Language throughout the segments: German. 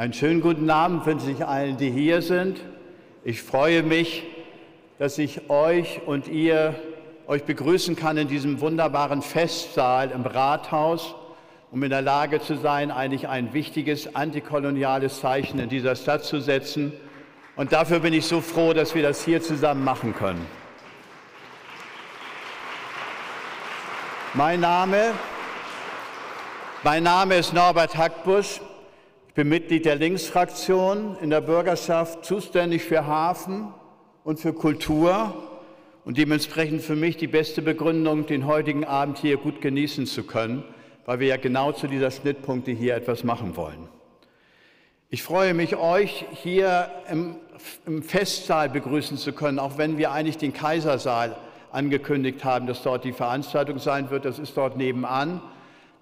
Einen schönen guten Abend wünsche ich allen, die hier sind. Ich freue mich, dass ich euch und ihr euch begrüßen kann in diesem wunderbaren Festsaal im Rathaus, um in der Lage zu sein, eigentlich ein wichtiges antikoloniales Zeichen in dieser Stadt zu setzen. Und dafür bin ich so froh, dass wir das hier zusammen machen können. Mein Name, mein Name ist Norbert Hackbusch. Bin Mitglied der Linksfraktion in der Bürgerschaft, zuständig für Hafen und für Kultur und dementsprechend für mich die beste Begründung, den heutigen Abend hier gut genießen zu können, weil wir ja genau zu dieser Schnittpunkte hier etwas machen wollen. Ich freue mich, euch hier im, im Festsaal begrüßen zu können, auch wenn wir eigentlich den Kaisersaal angekündigt haben, dass dort die Veranstaltung sein wird. Das ist dort nebenan.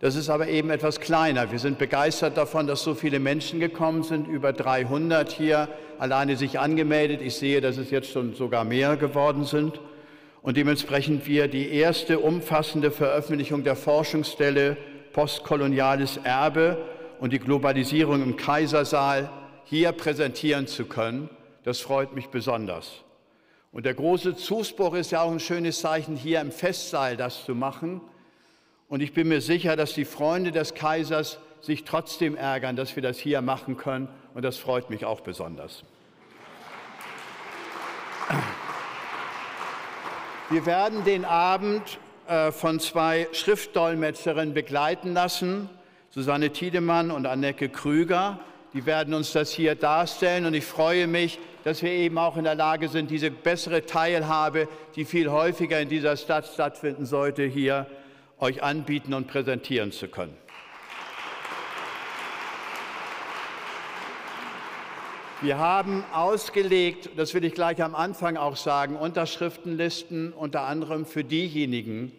Das ist aber eben etwas kleiner. Wir sind begeistert davon, dass so viele Menschen gekommen sind, über 300 hier alleine sich angemeldet. Ich sehe, dass es jetzt schon sogar mehr geworden sind. Und dementsprechend wir die erste umfassende Veröffentlichung der Forschungsstelle Postkoloniales Erbe und die Globalisierung im Kaisersaal hier präsentieren zu können. Das freut mich besonders. Und der große Zuspruch ist ja auch ein schönes Zeichen, hier im Festsaal das zu machen. Und ich bin mir sicher, dass die Freunde des Kaisers sich trotzdem ärgern, dass wir das hier machen können. Und das freut mich auch besonders. Wir werden den Abend äh, von zwei Schriftdolmetscherinnen begleiten lassen, Susanne Tiedemann und Anneke Krüger. Die werden uns das hier darstellen und ich freue mich, dass wir eben auch in der Lage sind, diese bessere Teilhabe, die viel häufiger in dieser Stadt stattfinden sollte, hier euch anbieten und präsentieren zu können. Wir haben ausgelegt, das will ich gleich am Anfang auch sagen, Unterschriftenlisten unter anderem für diejenigen,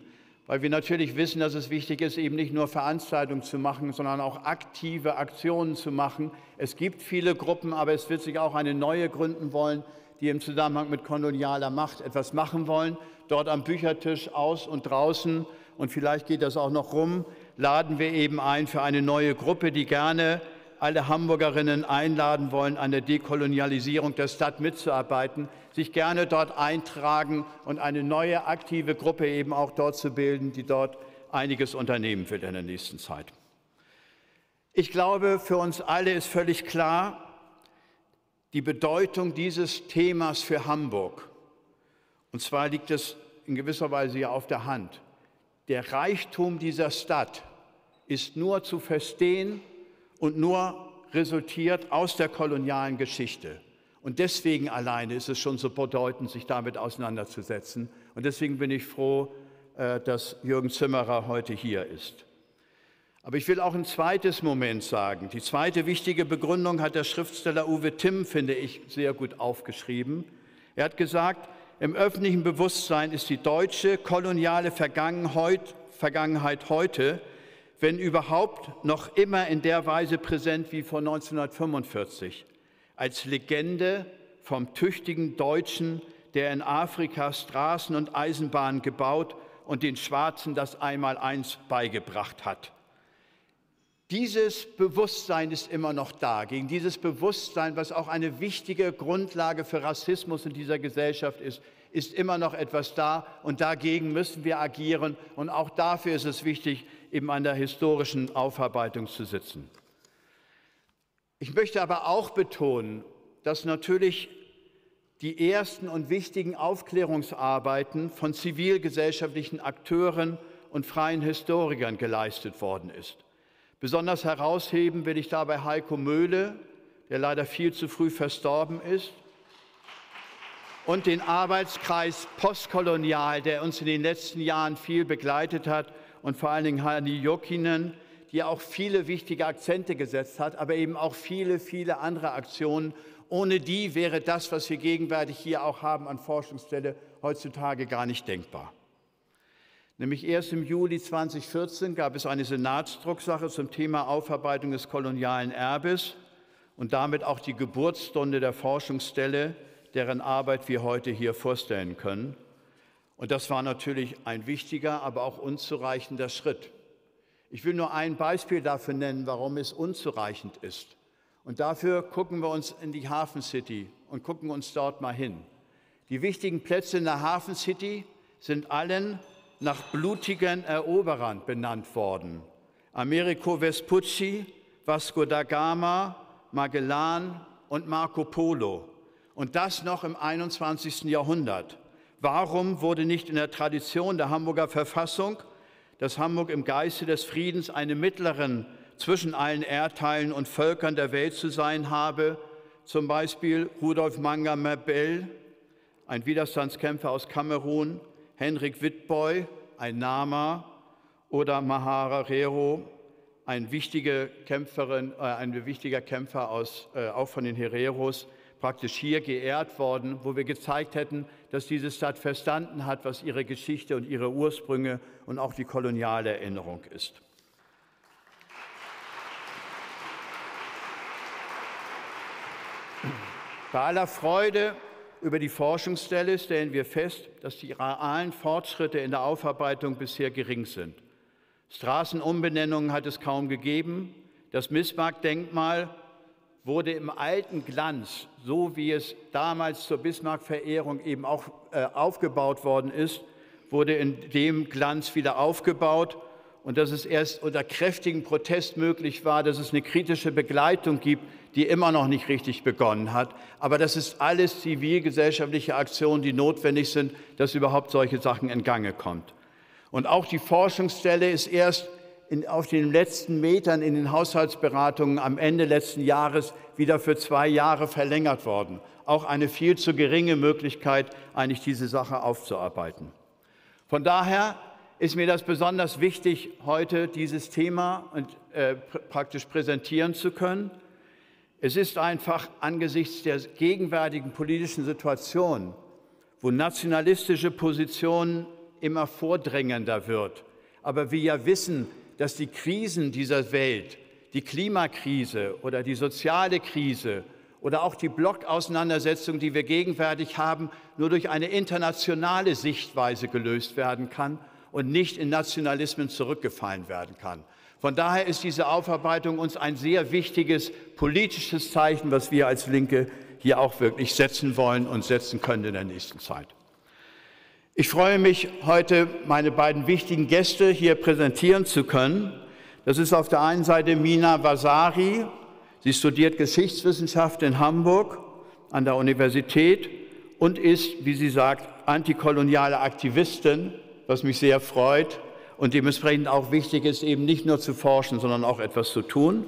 weil wir natürlich wissen, dass es wichtig ist, eben nicht nur Veranstaltungen zu machen, sondern auch aktive Aktionen zu machen. Es gibt viele Gruppen, aber es wird sich auch eine neue gründen wollen, die im Zusammenhang mit kolonialer Macht etwas machen wollen. Dort am Büchertisch aus und draußen und vielleicht geht das auch noch rum, laden wir eben ein für eine neue Gruppe, die gerne alle Hamburgerinnen einladen wollen, an der Dekolonialisierung der Stadt mitzuarbeiten, sich gerne dort eintragen und eine neue aktive Gruppe eben auch dort zu bilden, die dort einiges unternehmen wird in der nächsten Zeit. Ich glaube, für uns alle ist völlig klar, die Bedeutung dieses Themas für Hamburg. Und zwar liegt es in gewisser Weise ja auf der Hand der Reichtum dieser Stadt ist nur zu verstehen und nur resultiert aus der kolonialen Geschichte. Und deswegen alleine ist es schon so bedeutend, sich damit auseinanderzusetzen. Und deswegen bin ich froh, äh, dass Jürgen Zimmerer heute hier ist. Aber ich will auch ein zweites Moment sagen. Die zweite wichtige Begründung hat der Schriftsteller Uwe Timm, finde ich, sehr gut aufgeschrieben. Er hat gesagt, im öffentlichen Bewusstsein ist die deutsche koloniale Vergangenheit heute, wenn überhaupt, noch immer in der Weise präsent wie vor 1945, als Legende vom tüchtigen Deutschen, der in Afrika Straßen und Eisenbahnen gebaut und den Schwarzen das Einmaleins beigebracht hat. Dieses Bewusstsein ist immer noch da. Gegen dieses Bewusstsein, was auch eine wichtige Grundlage für Rassismus in dieser Gesellschaft ist, ist immer noch etwas da. Und dagegen müssen wir agieren. Und auch dafür ist es wichtig, eben an der historischen Aufarbeitung zu sitzen. Ich möchte aber auch betonen, dass natürlich die ersten und wichtigen Aufklärungsarbeiten von zivilgesellschaftlichen Akteuren und freien Historikern geleistet worden ist. Besonders herausheben will ich dabei Heiko Möhle, der leider viel zu früh verstorben ist, und den Arbeitskreis Postkolonial, der uns in den letzten Jahren viel begleitet hat, und vor allen Dingen Hani Jokinen, die auch viele wichtige Akzente gesetzt hat, aber eben auch viele, viele andere Aktionen. Ohne die wäre das, was wir gegenwärtig hier auch haben an Forschungsstelle, heutzutage gar nicht denkbar. Nämlich erst im Juli 2014 gab es eine Senatsdrucksache zum Thema Aufarbeitung des kolonialen Erbes und damit auch die Geburtsstunde der Forschungsstelle, deren Arbeit wir heute hier vorstellen können. Und das war natürlich ein wichtiger, aber auch unzureichender Schritt. Ich will nur ein Beispiel dafür nennen, warum es unzureichend ist. Und dafür gucken wir uns in die Hafen City und gucken uns dort mal hin. Die wichtigen Plätze in der Hafen City sind allen nach blutigen Eroberern benannt worden. Americo Vespucci, Vasco da Gama, Magellan und Marco Polo. Und das noch im 21. Jahrhundert. Warum wurde nicht in der Tradition der Hamburger Verfassung, dass Hamburg im Geiste des Friedens eine mittleren zwischen allen Erdteilen und Völkern der Welt zu sein habe, zum Beispiel Rudolf Manga Mabel, ein Widerstandskämpfer aus Kamerun, Henrik Wittboy, ein Nama, oder Mahara Rero, ein, wichtige Kämpferin, äh, ein wichtiger Kämpfer aus, äh, auch von den Hereros, praktisch hier geehrt worden, wo wir gezeigt hätten, dass diese Stadt verstanden hat, was ihre Geschichte und ihre Ursprünge und auch die koloniale Erinnerung ist. Bei aller Freude über die Forschungsstelle stellen wir fest, dass die realen Fortschritte in der Aufarbeitung bisher gering sind. Straßenumbenennungen hat es kaum gegeben. Das Bismarck-Denkmal wurde im alten Glanz, so wie es damals zur Bismarck-Verehrung eben auch äh, aufgebaut worden ist, wurde in dem Glanz wieder aufgebaut und dass es erst unter kräftigem Protest möglich war, dass es eine kritische Begleitung gibt, die immer noch nicht richtig begonnen hat. Aber das ist alles zivilgesellschaftliche Aktionen, die notwendig sind, dass überhaupt solche Sachen in Gange kommt. Und auch die Forschungsstelle ist erst in, auf den letzten Metern in den Haushaltsberatungen am Ende letzten Jahres wieder für zwei Jahre verlängert worden. Auch eine viel zu geringe Möglichkeit, eigentlich diese Sache aufzuarbeiten. Von daher ist mir das besonders wichtig, heute dieses Thema und, äh, praktisch präsentieren zu können. Es ist einfach angesichts der gegenwärtigen politischen Situation, wo nationalistische Positionen immer vordrängender wird, aber wir ja wissen, dass die Krisen dieser Welt, die Klimakrise oder die soziale Krise oder auch die Blockauseinandersetzung, die wir gegenwärtig haben, nur durch eine internationale Sichtweise gelöst werden kann und nicht in Nationalismen zurückgefallen werden kann. Von daher ist diese Aufarbeitung uns ein sehr wichtiges politisches Zeichen, was wir als Linke hier auch wirklich setzen wollen und setzen können in der nächsten Zeit. Ich freue mich, heute meine beiden wichtigen Gäste hier präsentieren zu können. Das ist auf der einen Seite Mina Vasari. Sie studiert Geschichtswissenschaft in Hamburg an der Universität und ist, wie sie sagt, antikoloniale Aktivistin, was mich sehr freut und dementsprechend auch wichtig ist, eben nicht nur zu forschen, sondern auch etwas zu tun.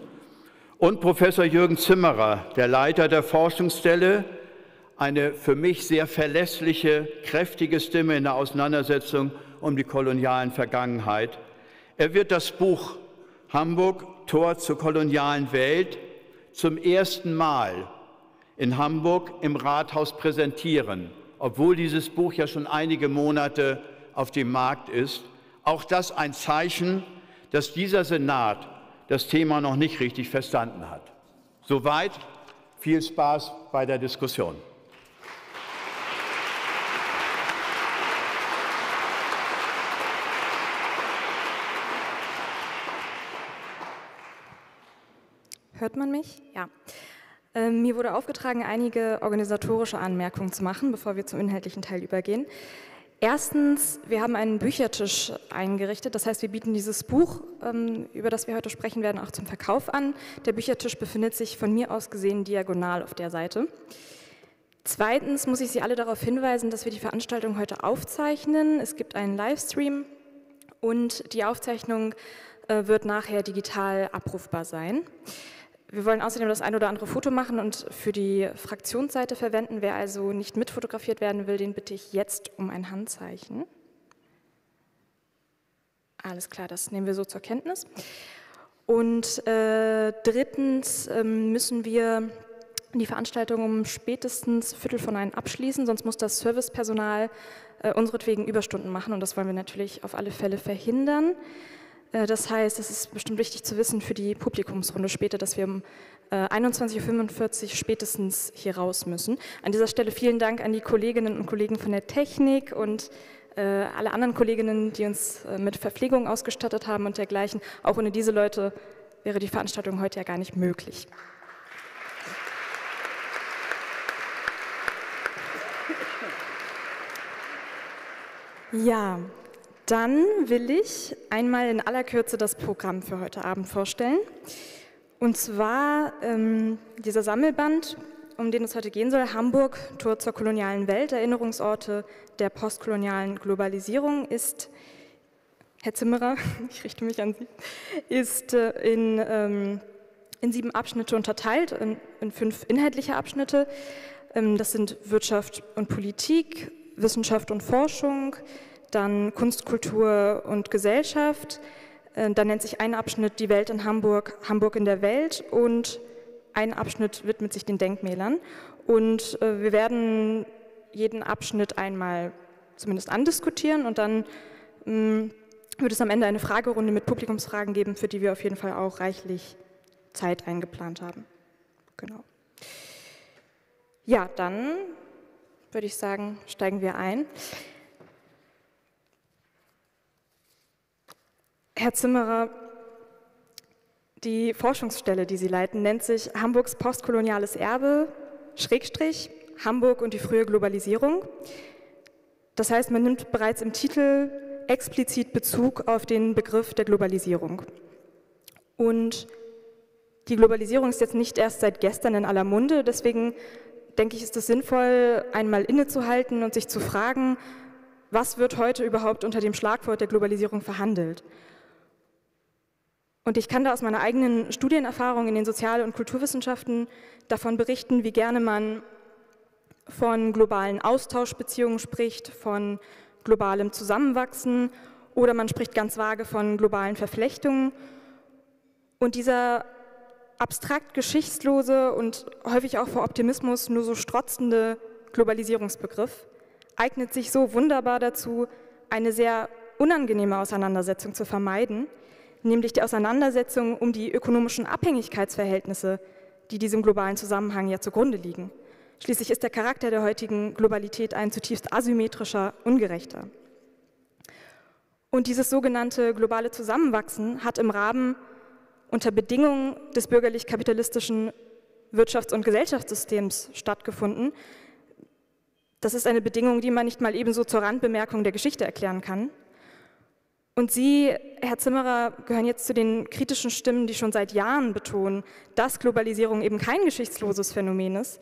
Und Professor Jürgen Zimmerer, der Leiter der Forschungsstelle, eine für mich sehr verlässliche, kräftige Stimme in der Auseinandersetzung um die kolonialen Vergangenheit. Er wird das Buch Hamburg, Tor zur kolonialen Welt zum ersten Mal in Hamburg im Rathaus präsentieren, obwohl dieses Buch ja schon einige Monate auf dem Markt ist. Auch das ein Zeichen, dass dieser Senat das Thema noch nicht richtig verstanden hat. Soweit viel Spaß bei der Diskussion. Hört man mich? Ja. Ähm, mir wurde aufgetragen, einige organisatorische Anmerkungen zu machen, bevor wir zum inhaltlichen Teil übergehen. Erstens, wir haben einen Büchertisch eingerichtet. Das heißt, wir bieten dieses Buch, ähm, über das wir heute sprechen werden, auch zum Verkauf an. Der Büchertisch befindet sich von mir aus gesehen diagonal auf der Seite. Zweitens muss ich Sie alle darauf hinweisen, dass wir die Veranstaltung heute aufzeichnen. Es gibt einen Livestream und die Aufzeichnung äh, wird nachher digital abrufbar sein. Wir wollen außerdem das ein oder andere Foto machen und für die Fraktionsseite verwenden. Wer also nicht mitfotografiert werden will, den bitte ich jetzt um ein Handzeichen. Alles klar, das nehmen wir so zur Kenntnis. Und äh, drittens äh, müssen wir die Veranstaltung um spätestens Viertel von einen abschließen, sonst muss das Servicepersonal äh, unseretwegen Überstunden machen und das wollen wir natürlich auf alle Fälle verhindern. Äh, das heißt, es ist bestimmt wichtig zu wissen für die Publikumsrunde später, dass wir um äh, 21.45 Uhr spätestens hier raus müssen. An dieser Stelle vielen Dank an die Kolleginnen und Kollegen von der Technik und äh, alle anderen Kolleginnen, die uns mit Verpflegung ausgestattet haben und dergleichen. Auch ohne diese Leute wäre die Veranstaltung heute ja gar nicht möglich. Ja, dann will ich einmal in aller Kürze das Programm für heute Abend vorstellen. Und zwar ähm, dieser Sammelband, um den es heute gehen soll, Hamburg, Tor zur kolonialen Welt, Erinnerungsorte der postkolonialen Globalisierung, ist, Herr Zimmerer, ich richte mich an Sie, ist äh, in, ähm, in sieben Abschnitte unterteilt, in, in fünf inhaltliche Abschnitte. Ähm, das sind Wirtschaft und Politik, Wissenschaft und Forschung, dann Kunst, Kultur und Gesellschaft. Äh, dann nennt sich ein Abschnitt Die Welt in Hamburg, Hamburg in der Welt und ein Abschnitt widmet sich den Denkmälern. Und äh, wir werden jeden Abschnitt einmal zumindest andiskutieren und dann mm, wird es am Ende eine Fragerunde mit Publikumsfragen geben, für die wir auf jeden Fall auch reichlich Zeit eingeplant haben. Genau. Ja, dann würde ich sagen, steigen wir ein. Herr Zimmerer, die Forschungsstelle, die Sie leiten, nennt sich Hamburgs postkoloniales Erbe, Schrägstrich, Hamburg und die frühe Globalisierung. Das heißt, man nimmt bereits im Titel explizit Bezug auf den Begriff der Globalisierung. Und die Globalisierung ist jetzt nicht erst seit gestern in aller Munde, deswegen denke ich, ist es sinnvoll, einmal innezuhalten und sich zu fragen, was wird heute überhaupt unter dem Schlagwort der Globalisierung verhandelt? Und ich kann da aus meiner eigenen Studienerfahrung in den Sozial- und Kulturwissenschaften davon berichten, wie gerne man von globalen Austauschbeziehungen spricht, von globalem Zusammenwachsen oder man spricht ganz vage von globalen Verflechtungen. Und dieser abstrakt geschichtslose und häufig auch vor Optimismus nur so strotzende Globalisierungsbegriff eignet sich so wunderbar dazu, eine sehr unangenehme Auseinandersetzung zu vermeiden, nämlich die Auseinandersetzung um die ökonomischen Abhängigkeitsverhältnisse, die diesem globalen Zusammenhang ja zugrunde liegen. Schließlich ist der Charakter der heutigen Globalität ein zutiefst asymmetrischer, ungerechter. Und dieses sogenannte globale Zusammenwachsen hat im Rahmen unter Bedingungen des bürgerlich-kapitalistischen Wirtschafts- und Gesellschaftssystems stattgefunden. Das ist eine Bedingung, die man nicht mal ebenso zur Randbemerkung der Geschichte erklären kann. Und Sie, Herr Zimmerer, gehören jetzt zu den kritischen Stimmen, die schon seit Jahren betonen, dass Globalisierung eben kein geschichtsloses Phänomen ist,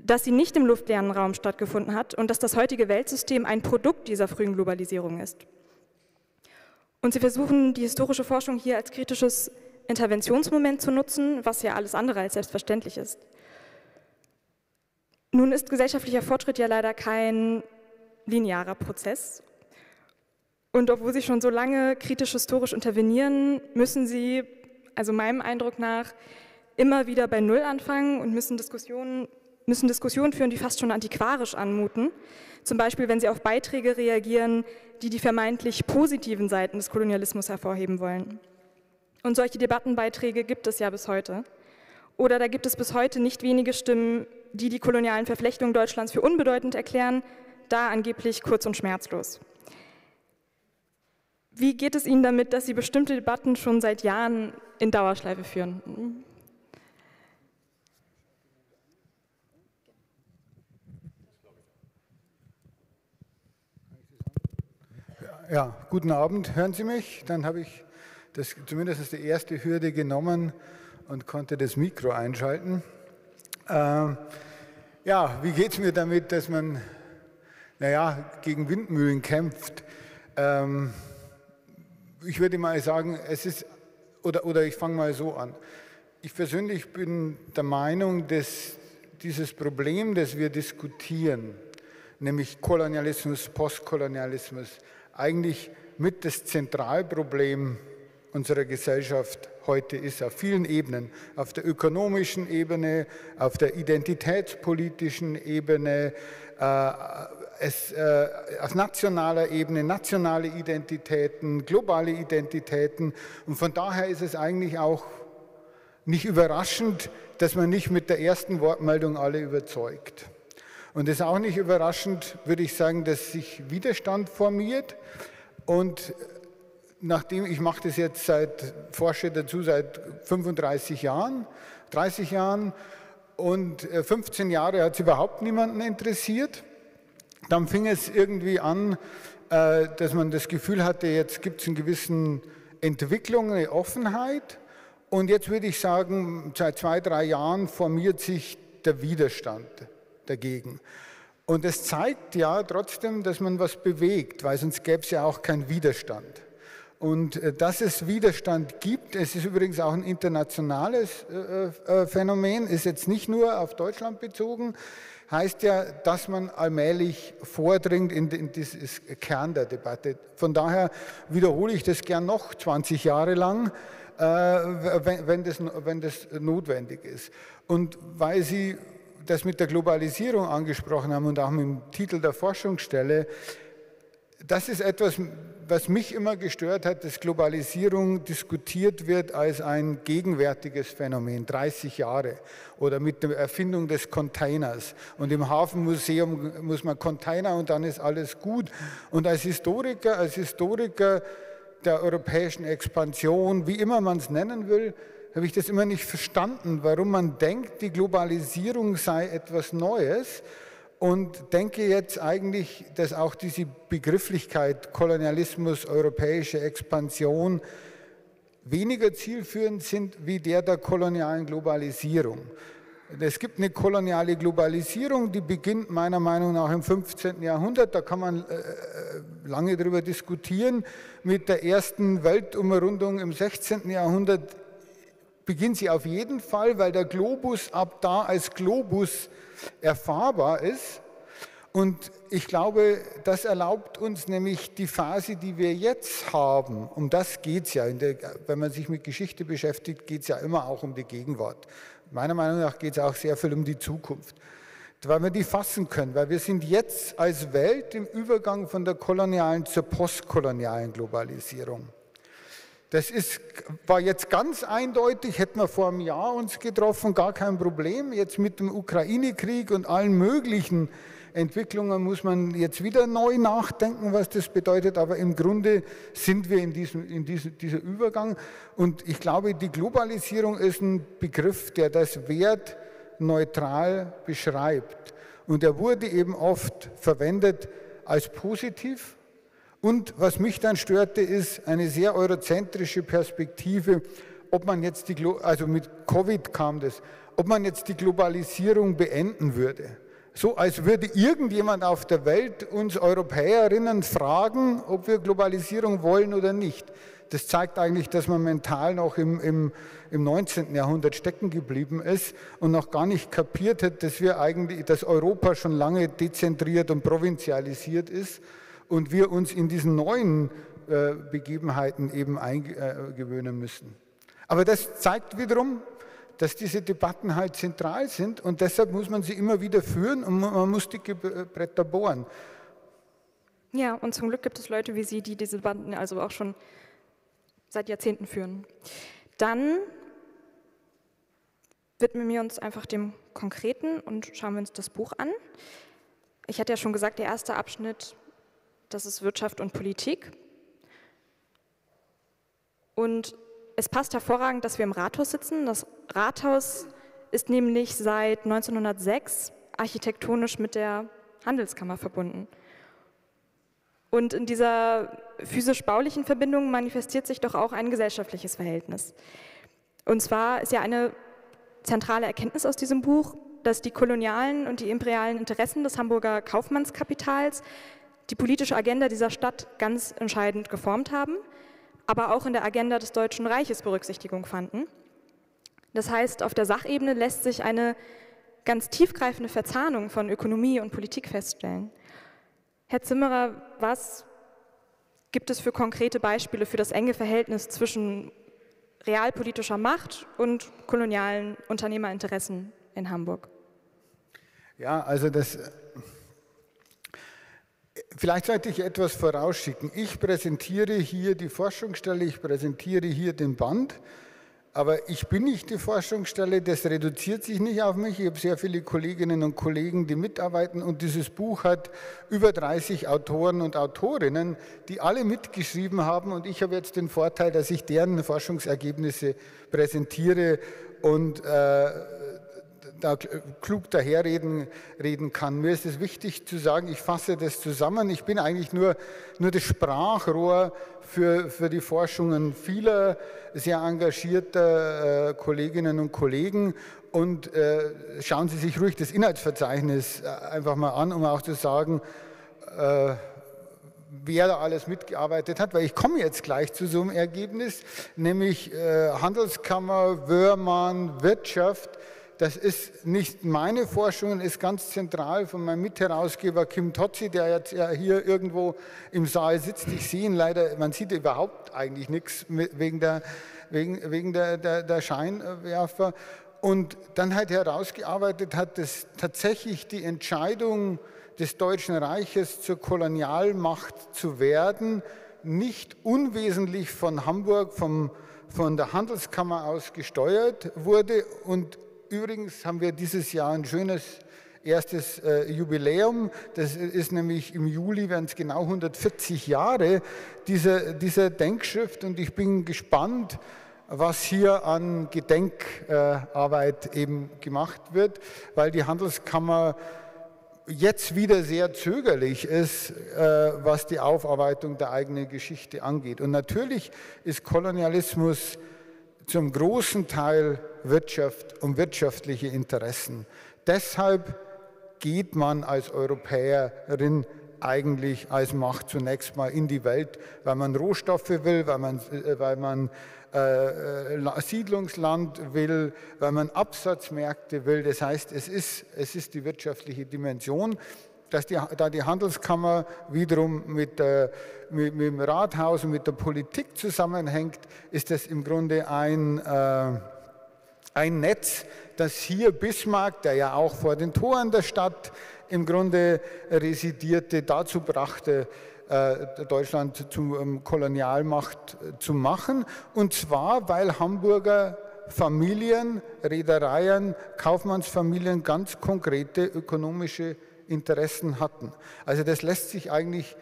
dass sie nicht im luftleeren Raum stattgefunden hat und dass das heutige Weltsystem ein Produkt dieser frühen Globalisierung ist. Und Sie versuchen, die historische Forschung hier als kritisches Interventionsmoment zu nutzen, was ja alles andere als selbstverständlich ist. Nun ist gesellschaftlicher Fortschritt ja leider kein linearer Prozess und obwohl Sie schon so lange kritisch historisch intervenieren, müssen Sie, also meinem Eindruck nach, immer wieder bei Null anfangen und müssen Diskussionen, müssen Diskussionen führen, die fast schon antiquarisch anmuten. Zum Beispiel, wenn Sie auf Beiträge reagieren, die die vermeintlich positiven Seiten des Kolonialismus hervorheben wollen. Und solche Debattenbeiträge gibt es ja bis heute. Oder da gibt es bis heute nicht wenige Stimmen, die die kolonialen Verflechtungen Deutschlands für unbedeutend erklären, da angeblich kurz und schmerzlos. Wie geht es Ihnen damit, dass Sie bestimmte Debatten schon seit Jahren in Dauerschleife führen? Ja, guten Abend. Hören Sie mich? Dann habe ich das, zumindest die erste Hürde genommen und konnte das Mikro einschalten. Ähm, ja, wie geht es mir damit, dass man, naja, gegen Windmühlen kämpft? Ähm, ich würde mal sagen, es ist, oder, oder ich fange mal so an. Ich persönlich bin der Meinung, dass dieses Problem, das wir diskutieren, nämlich Kolonialismus, Postkolonialismus, eigentlich mit das Zentralproblem unserer Gesellschaft heute ist, auf vielen Ebenen, auf der ökonomischen Ebene, auf der identitätspolitischen Ebene, äh, es, äh, auf nationaler Ebene, nationale Identitäten, globale Identitäten. Und von daher ist es eigentlich auch nicht überraschend, dass man nicht mit der ersten Wortmeldung alle überzeugt. Und es ist auch nicht überraschend, würde ich sagen, dass sich Widerstand formiert. Und nachdem ich mache das jetzt seit, forsche dazu seit 35 Jahren, 30 Jahren und 15 äh, Jahre hat es überhaupt niemanden interessiert. Dann fing es irgendwie an, äh, dass man das Gefühl hatte, jetzt gibt es einen gewissen Entwicklung, eine Offenheit. Und jetzt würde ich sagen, seit zwei, drei Jahren formiert sich der Widerstand dagegen. Und es zeigt ja trotzdem, dass man was bewegt, weil sonst gäbe es ja auch keinen Widerstand. Und äh, dass es Widerstand gibt, es ist übrigens auch ein internationales äh, Phänomen, ist jetzt nicht nur auf Deutschland bezogen, heißt ja, dass man allmählich vordringt in, in dieses Kern der Debatte. Von daher wiederhole ich das gern noch 20 Jahre lang, äh, wenn, wenn, das, wenn das notwendig ist. Und weil Sie das mit der Globalisierung angesprochen haben und auch mit dem Titel der Forschungsstelle, das ist etwas, was mich immer gestört hat, dass Globalisierung diskutiert wird als ein gegenwärtiges Phänomen, 30 Jahre oder mit der Erfindung des Containers. Und im Hafenmuseum muss man Container und dann ist alles gut. Und als Historiker, als Historiker der europäischen Expansion, wie immer man es nennen will, habe ich das immer nicht verstanden, warum man denkt, die Globalisierung sei etwas Neues und denke jetzt eigentlich, dass auch diese Begrifflichkeit Kolonialismus, europäische Expansion weniger zielführend sind wie der der kolonialen Globalisierung. Es gibt eine koloniale Globalisierung, die beginnt meiner Meinung nach im 15. Jahrhundert. Da kann man äh, äh, lange darüber diskutieren. Mit der ersten Weltumrundung im 16. Jahrhundert beginnt sie auf jeden Fall, weil der Globus ab da als Globus erfahrbar ist. Und ich glaube, das erlaubt uns nämlich die Phase, die wir jetzt haben, um das geht es ja. Der, wenn man sich mit Geschichte beschäftigt, geht es ja immer auch um die Gegenwart. Meiner Meinung nach geht es auch sehr viel um die Zukunft, weil wir die fassen können, weil wir sind jetzt als Welt im Übergang von der kolonialen zur postkolonialen Globalisierung. Das ist, war jetzt ganz eindeutig, hätten wir vor einem Jahr uns getroffen, gar kein Problem. Jetzt mit dem Ukraine-Krieg und allen möglichen Entwicklungen muss man jetzt wieder neu nachdenken, was das bedeutet. Aber im Grunde sind wir in diesem, in diesem dieser Übergang. Und ich glaube, die Globalisierung ist ein Begriff, der das wertneutral beschreibt. Und er wurde eben oft verwendet als positiv und was mich dann störte, ist eine sehr eurozentrische Perspektive, ob man jetzt die, also mit Covid kam das, ob man jetzt die Globalisierung beenden würde. So als würde irgendjemand auf der Welt uns Europäerinnen fragen, ob wir Globalisierung wollen oder nicht. Das zeigt eigentlich, dass man mental noch im, im, im 19. Jahrhundert stecken geblieben ist und noch gar nicht kapiert hat, dass wir eigentlich, dass Europa schon lange dezentriert und provinzialisiert ist und wir uns in diesen neuen äh, Begebenheiten eben eingewöhnen müssen. Aber das zeigt wiederum, dass diese Debatten halt zentral sind und deshalb muss man sie immer wieder führen und man muss dicke Bretter bohren. Ja, und zum Glück gibt es Leute wie Sie, die diese Debatten also auch schon seit Jahrzehnten führen. Dann widmen wir uns einfach dem Konkreten und schauen wir uns das Buch an. Ich hatte ja schon gesagt, der erste Abschnitt das ist Wirtschaft und Politik. Und es passt hervorragend, dass wir im Rathaus sitzen. Das Rathaus ist nämlich seit 1906 architektonisch mit der Handelskammer verbunden. Und in dieser physisch-baulichen Verbindung manifestiert sich doch auch ein gesellschaftliches Verhältnis. Und zwar ist ja eine zentrale Erkenntnis aus diesem Buch, dass die kolonialen und die imperialen Interessen des Hamburger Kaufmannskapitals die politische Agenda dieser Stadt ganz entscheidend geformt haben, aber auch in der Agenda des Deutschen Reiches Berücksichtigung fanden. Das heißt, auf der Sachebene lässt sich eine ganz tiefgreifende Verzahnung von Ökonomie und Politik feststellen. Herr Zimmerer, was gibt es für konkrete Beispiele für das enge Verhältnis zwischen realpolitischer Macht und kolonialen Unternehmerinteressen in Hamburg? Ja, also das Vielleicht sollte ich etwas vorausschicken. Ich präsentiere hier die Forschungsstelle, ich präsentiere hier den Band, aber ich bin nicht die Forschungsstelle, das reduziert sich nicht auf mich. Ich habe sehr viele Kolleginnen und Kollegen, die mitarbeiten und dieses Buch hat über 30 Autoren und Autorinnen, die alle mitgeschrieben haben und ich habe jetzt den Vorteil, dass ich deren Forschungsergebnisse präsentiere und äh, da klug daherreden reden kann. Mir ist es wichtig zu sagen, ich fasse das zusammen. Ich bin eigentlich nur, nur das Sprachrohr für, für die Forschungen vieler sehr engagierter äh, Kolleginnen und Kollegen. Und äh, schauen Sie sich ruhig das Inhaltsverzeichnis äh, einfach mal an, um auch zu sagen, äh, wer da alles mitgearbeitet hat, weil ich komme jetzt gleich zu so einem Ergebnis, nämlich äh, Handelskammer, Wörmann, Wirtschaft. Das ist nicht meine Forschung, ist ganz zentral von meinem Mitherausgeber Kim Totzi, der jetzt ja hier irgendwo im Saal sitzt. Ich sehe ihn leider, man sieht überhaupt eigentlich nichts wegen der, wegen, wegen der, der, der Scheinwerfer. Und dann halt herausgearbeitet hat, dass tatsächlich die Entscheidung, des Deutschen Reiches zur Kolonialmacht zu werden, nicht unwesentlich von Hamburg, vom, von der Handelskammer aus gesteuert wurde. Und übrigens haben wir dieses Jahr ein schönes erstes äh, Jubiläum. Das ist nämlich im Juli, werden es genau 140 Jahre dieser, dieser Denkschrift. Und ich bin gespannt, was hier an Gedenkarbeit äh, eben gemacht wird, weil die Handelskammer jetzt wieder sehr zögerlich ist, äh, was die Aufarbeitung der eigenen Geschichte angeht. Und natürlich ist Kolonialismus zum großen Teil Wirtschaft und wirtschaftliche Interessen. Deshalb geht man als Europäerin eigentlich als Macht zunächst mal in die Welt, weil man Rohstoffe will, weil man, äh, weil man äh, Siedlungsland will, weil man Absatzmärkte will. Das heißt, es ist, es ist die wirtschaftliche Dimension. Dass die, da die Handelskammer wiederum mit, äh, mit, mit, dem Rathaus und mit der Politik zusammenhängt, ist das im Grunde ein, äh, ein Netz, das hier Bismarck, der ja auch vor den Toren der Stadt im Grunde residierte, dazu brachte, äh, Deutschland zu ähm, Kolonialmacht äh, zu machen. Und zwar, weil Hamburger Familien, Reedereien, Kaufmannsfamilien ganz konkrete ökonomische Interessen hatten. Also das lässt sich eigentlich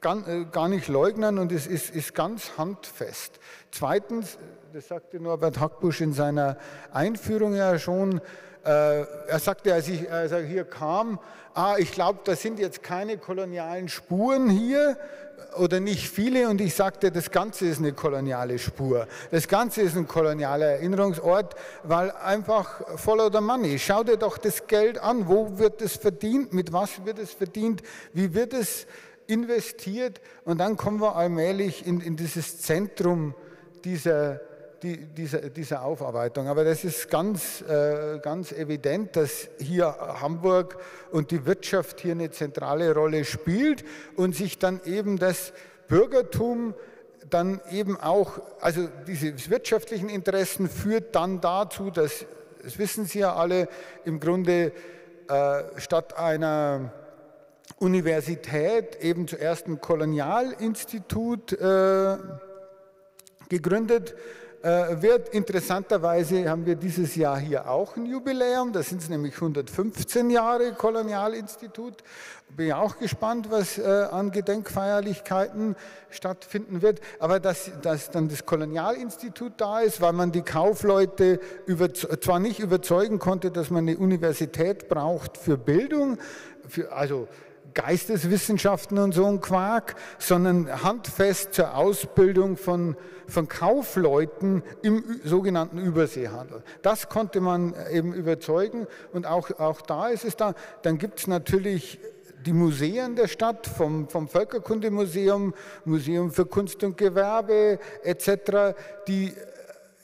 gar nicht leugnen und es ist, ist ganz handfest. Zweitens, das sagte Norbert Hackbusch in seiner Einführung ja schon, äh, er sagte, als ich als er hier kam, ah, ich glaube, da sind jetzt keine kolonialen Spuren hier oder nicht viele. Und ich sagte, das Ganze ist eine koloniale Spur. Das Ganze ist ein kolonialer Erinnerungsort, weil einfach follow the money. Schau dir doch das Geld an. Wo wird es verdient? Mit was wird es verdient? Wie wird es investiert? Und dann kommen wir allmählich in, in dieses Zentrum dieser die, diese, diese Aufarbeitung. Aber das ist ganz, äh, ganz evident, dass hier Hamburg und die Wirtschaft hier eine zentrale Rolle spielt und sich dann eben das Bürgertum dann eben auch, also diese wirtschaftlichen Interessen führt dann dazu, dass, das wissen Sie ja alle, im Grunde äh, statt einer Universität eben zuerst ein Kolonialinstitut äh, gegründet äh, wird. Interessanterweise haben wir dieses Jahr hier auch ein Jubiläum, da sind es nämlich 115 Jahre Kolonialinstitut. Bin ja auch gespannt, was äh, an Gedenkfeierlichkeiten stattfinden wird. Aber dass, dass dann das Kolonialinstitut da ist, weil man die Kaufleute über, zwar nicht überzeugen konnte, dass man eine Universität braucht für Bildung, für, also Geisteswissenschaften und so ein Quark, sondern handfest zur Ausbildung von, von Kaufleuten im sogenannten Überseehandel. Das konnte man eben überzeugen und auch, auch da ist es da. Dann gibt es natürlich die Museen der Stadt, vom, vom Völkerkundemuseum, Museum für Kunst und Gewerbe etc., die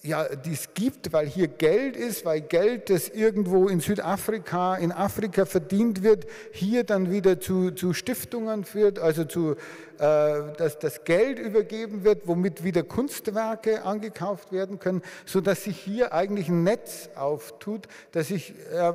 ja, dies gibt, weil hier Geld ist, weil Geld, das irgendwo in Südafrika, in Afrika verdient wird, hier dann wieder zu, zu Stiftungen führt, also zu, äh, dass das Geld übergeben wird, womit wieder Kunstwerke angekauft werden können, sodass sich hier eigentlich ein Netz auftut, dass ich äh,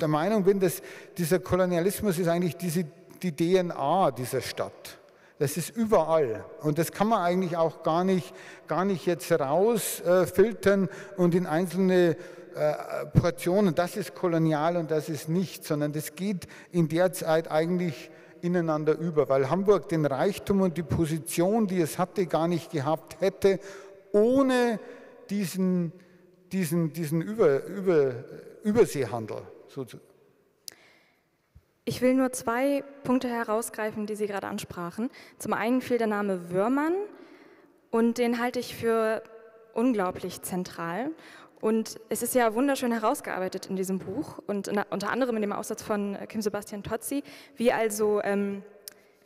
der Meinung bin, dass dieser Kolonialismus ist eigentlich diese, die DNA dieser Stadt. Das ist überall. Und das kann man eigentlich auch gar nicht, gar nicht jetzt rausfiltern und in einzelne äh, Portionen, das ist kolonial und das ist nicht, sondern das geht in der Zeit eigentlich ineinander über, weil Hamburg den Reichtum und die Position, die es hatte, gar nicht gehabt hätte, ohne diesen diesen, diesen Über, Über, Überseehandel. Ich will nur zwei Punkte herausgreifen, die Sie gerade ansprachen. Zum einen fiel der Name Würmann und den halte ich für unglaublich zentral. Und es ist ja wunderschön herausgearbeitet in diesem Buch und unter anderem in dem Aussatz von Kim Sebastian Tozzi, wie also ähm,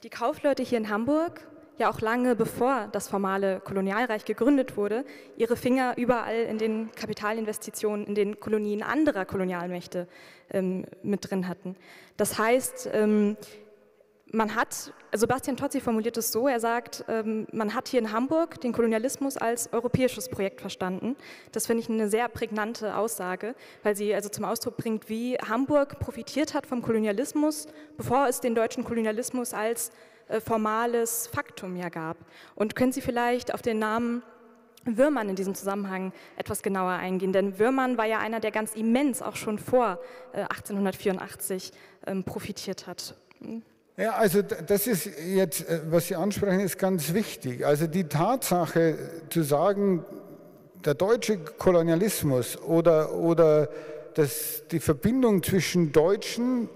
die Kaufleute hier in Hamburg ja auch lange bevor das formale Kolonialreich gegründet wurde, ihre Finger überall in den Kapitalinvestitionen in den Kolonien anderer Kolonialmächte ähm, mit drin hatten. Das heißt, ähm, man hat, Sebastian Tozzi formuliert es so, er sagt, ähm, man hat hier in Hamburg den Kolonialismus als europäisches Projekt verstanden. Das finde ich eine sehr prägnante Aussage, weil sie also zum Ausdruck bringt, wie Hamburg profitiert hat vom Kolonialismus, bevor es den deutschen Kolonialismus als formales Faktum ja gab. Und können Sie vielleicht auf den Namen Würmann in diesem Zusammenhang etwas genauer eingehen? Denn Würmann war ja einer, der ganz immens auch schon vor 1884 äh, ähm, profitiert hat. Hm? Ja, also das ist jetzt, äh, was Sie ansprechen, ist ganz wichtig. Also die Tatsache zu sagen, der deutsche Kolonialismus oder, oder das, die Verbindung zwischen Deutschen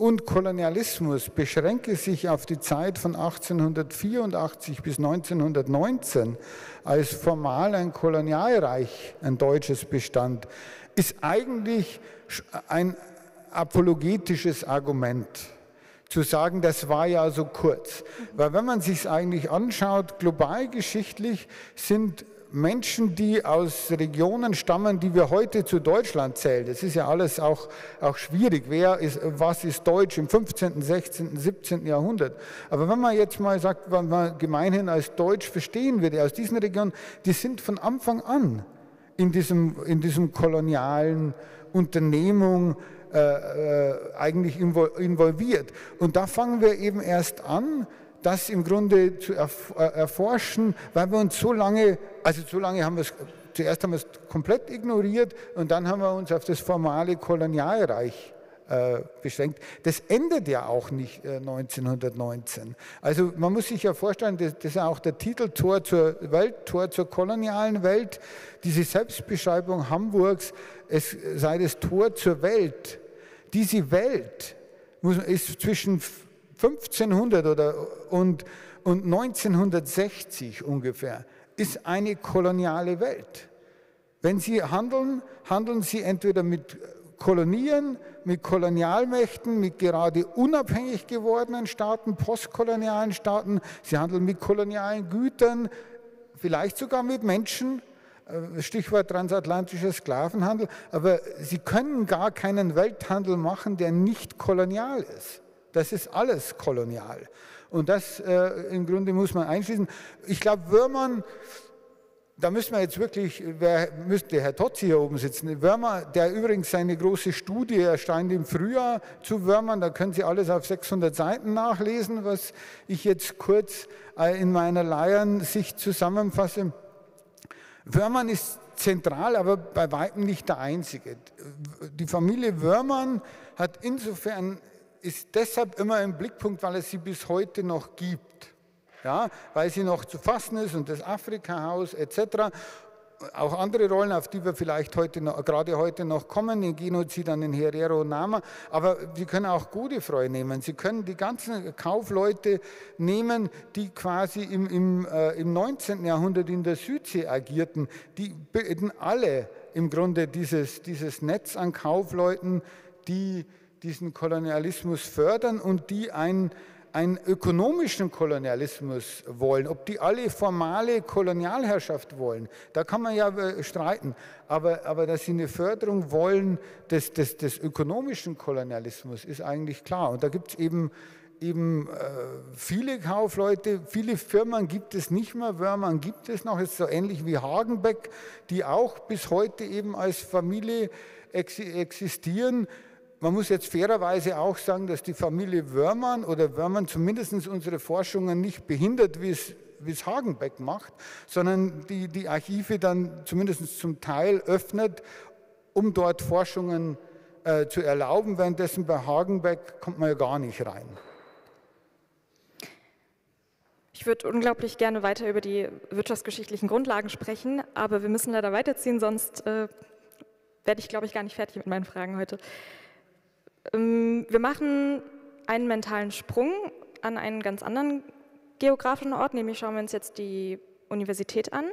und Kolonialismus beschränke sich auf die Zeit von 1884 bis 1919, als formal ein Kolonialreich, ein deutsches bestand, ist eigentlich ein apologetisches Argument zu sagen, das war ja so kurz. Weil wenn man sich es eigentlich anschaut, globalgeschichtlich sind Menschen, die aus Regionen stammen, die wir heute zu Deutschland zählen. Das ist ja alles auch, auch schwierig. Wer ist, was ist Deutsch im 15., 16., 17. Jahrhundert? Aber wenn man jetzt mal sagt, was man gemeinhin als Deutsch verstehen würde, aus diesen Regionen, die sind von Anfang an in diesem, in diesem kolonialen Unternehmung äh, äh, eigentlich involviert. Und da fangen wir eben erst an, das im Grunde zu äh, erforschen, weil wir uns so lange, also so lange haben wir es, zuerst haben wir es komplett ignoriert und dann haben wir uns auf das formale Kolonialreich äh, beschränkt. Das endet ja auch nicht äh, 1919. Also man muss sich ja vorstellen, das, das, ist auch der Titel Tor zur Welt, Tor zur kolonialen Welt, diese Selbstbeschreibung Hamburgs, es sei das Tor zur Welt. Diese Welt muss, ist zwischen 1500 oder, und, und 1960 ungefähr ist eine koloniale Welt. Wenn Sie handeln, handeln Sie entweder mit Kolonien, mit Kolonialmächten, mit gerade unabhängig gewordenen Staaten, postkolonialen Staaten. Sie handeln mit kolonialen Gütern, vielleicht sogar mit Menschen. Äh, Stichwort transatlantischer Sklavenhandel. Aber Sie können gar keinen Welthandel machen, der nicht kolonial ist. Das ist alles kolonial. Und das äh, im Grunde muss man einschließen. Ich glaube, Würmann, da müssen wir jetzt wirklich, wer müsste Herr Totzi hier oben sitzen, Würmer, der übrigens seine große Studie erscheint im Frühjahr zu Würmern, da können Sie alles auf 600 Seiten nachlesen, was ich jetzt kurz äh, in meiner Laiensicht zusammenfasse. Wörmann ist zentral, aber bei weitem nicht der einzige. Die Familie Wörmann hat insofern ist deshalb immer im Blickpunkt, weil es sie bis heute noch gibt. Ja, weil sie noch zu fassen ist und das Afrika-Haus etc. Auch andere Rollen, auf die wir vielleicht heute noch, gerade heute noch kommen, den Genozid an den Herero Nama. Aber Sie können auch Godefroy nehmen. Sie können die ganzen Kaufleute nehmen, die quasi im, im, äh, im 19. Jahrhundert in der Südsee agierten. Die bilden alle im Grunde dieses, dieses Netz an Kaufleuten, die diesen Kolonialismus fördern und die einen, einen ökonomischen Kolonialismus wollen, ob die alle formale Kolonialherrschaft wollen, da kann man ja äh, streiten. Aber, aber dass sie eine Förderung wollen des, des, des ökonomischen Kolonialismus, ist eigentlich klar. Und da gibt es eben, eben äh, viele Kaufleute, viele Firmen gibt es nicht mehr, Wörmann gibt es noch, ist so ähnlich wie Hagenbeck, die auch bis heute eben als Familie existieren man muss jetzt fairerweise auch sagen, dass die Familie Wörmann oder Wörmann zumindest unsere Forschungen nicht behindert, wie es, wie es Hagenbeck macht, sondern die, die Archive dann zumindest zum Teil öffnet, um dort Forschungen äh, zu erlauben. Währenddessen bei Hagenbeck kommt man ja gar nicht rein. Ich würde unglaublich gerne weiter über die wirtschaftsgeschichtlichen Grundlagen sprechen, aber wir müssen leider weiterziehen, sonst äh, werde ich, glaube ich, gar nicht fertig mit meinen Fragen heute. Ähm, wir machen einen mentalen Sprung an einen ganz anderen geografischen Ort, nämlich schauen wir uns jetzt die Universität an.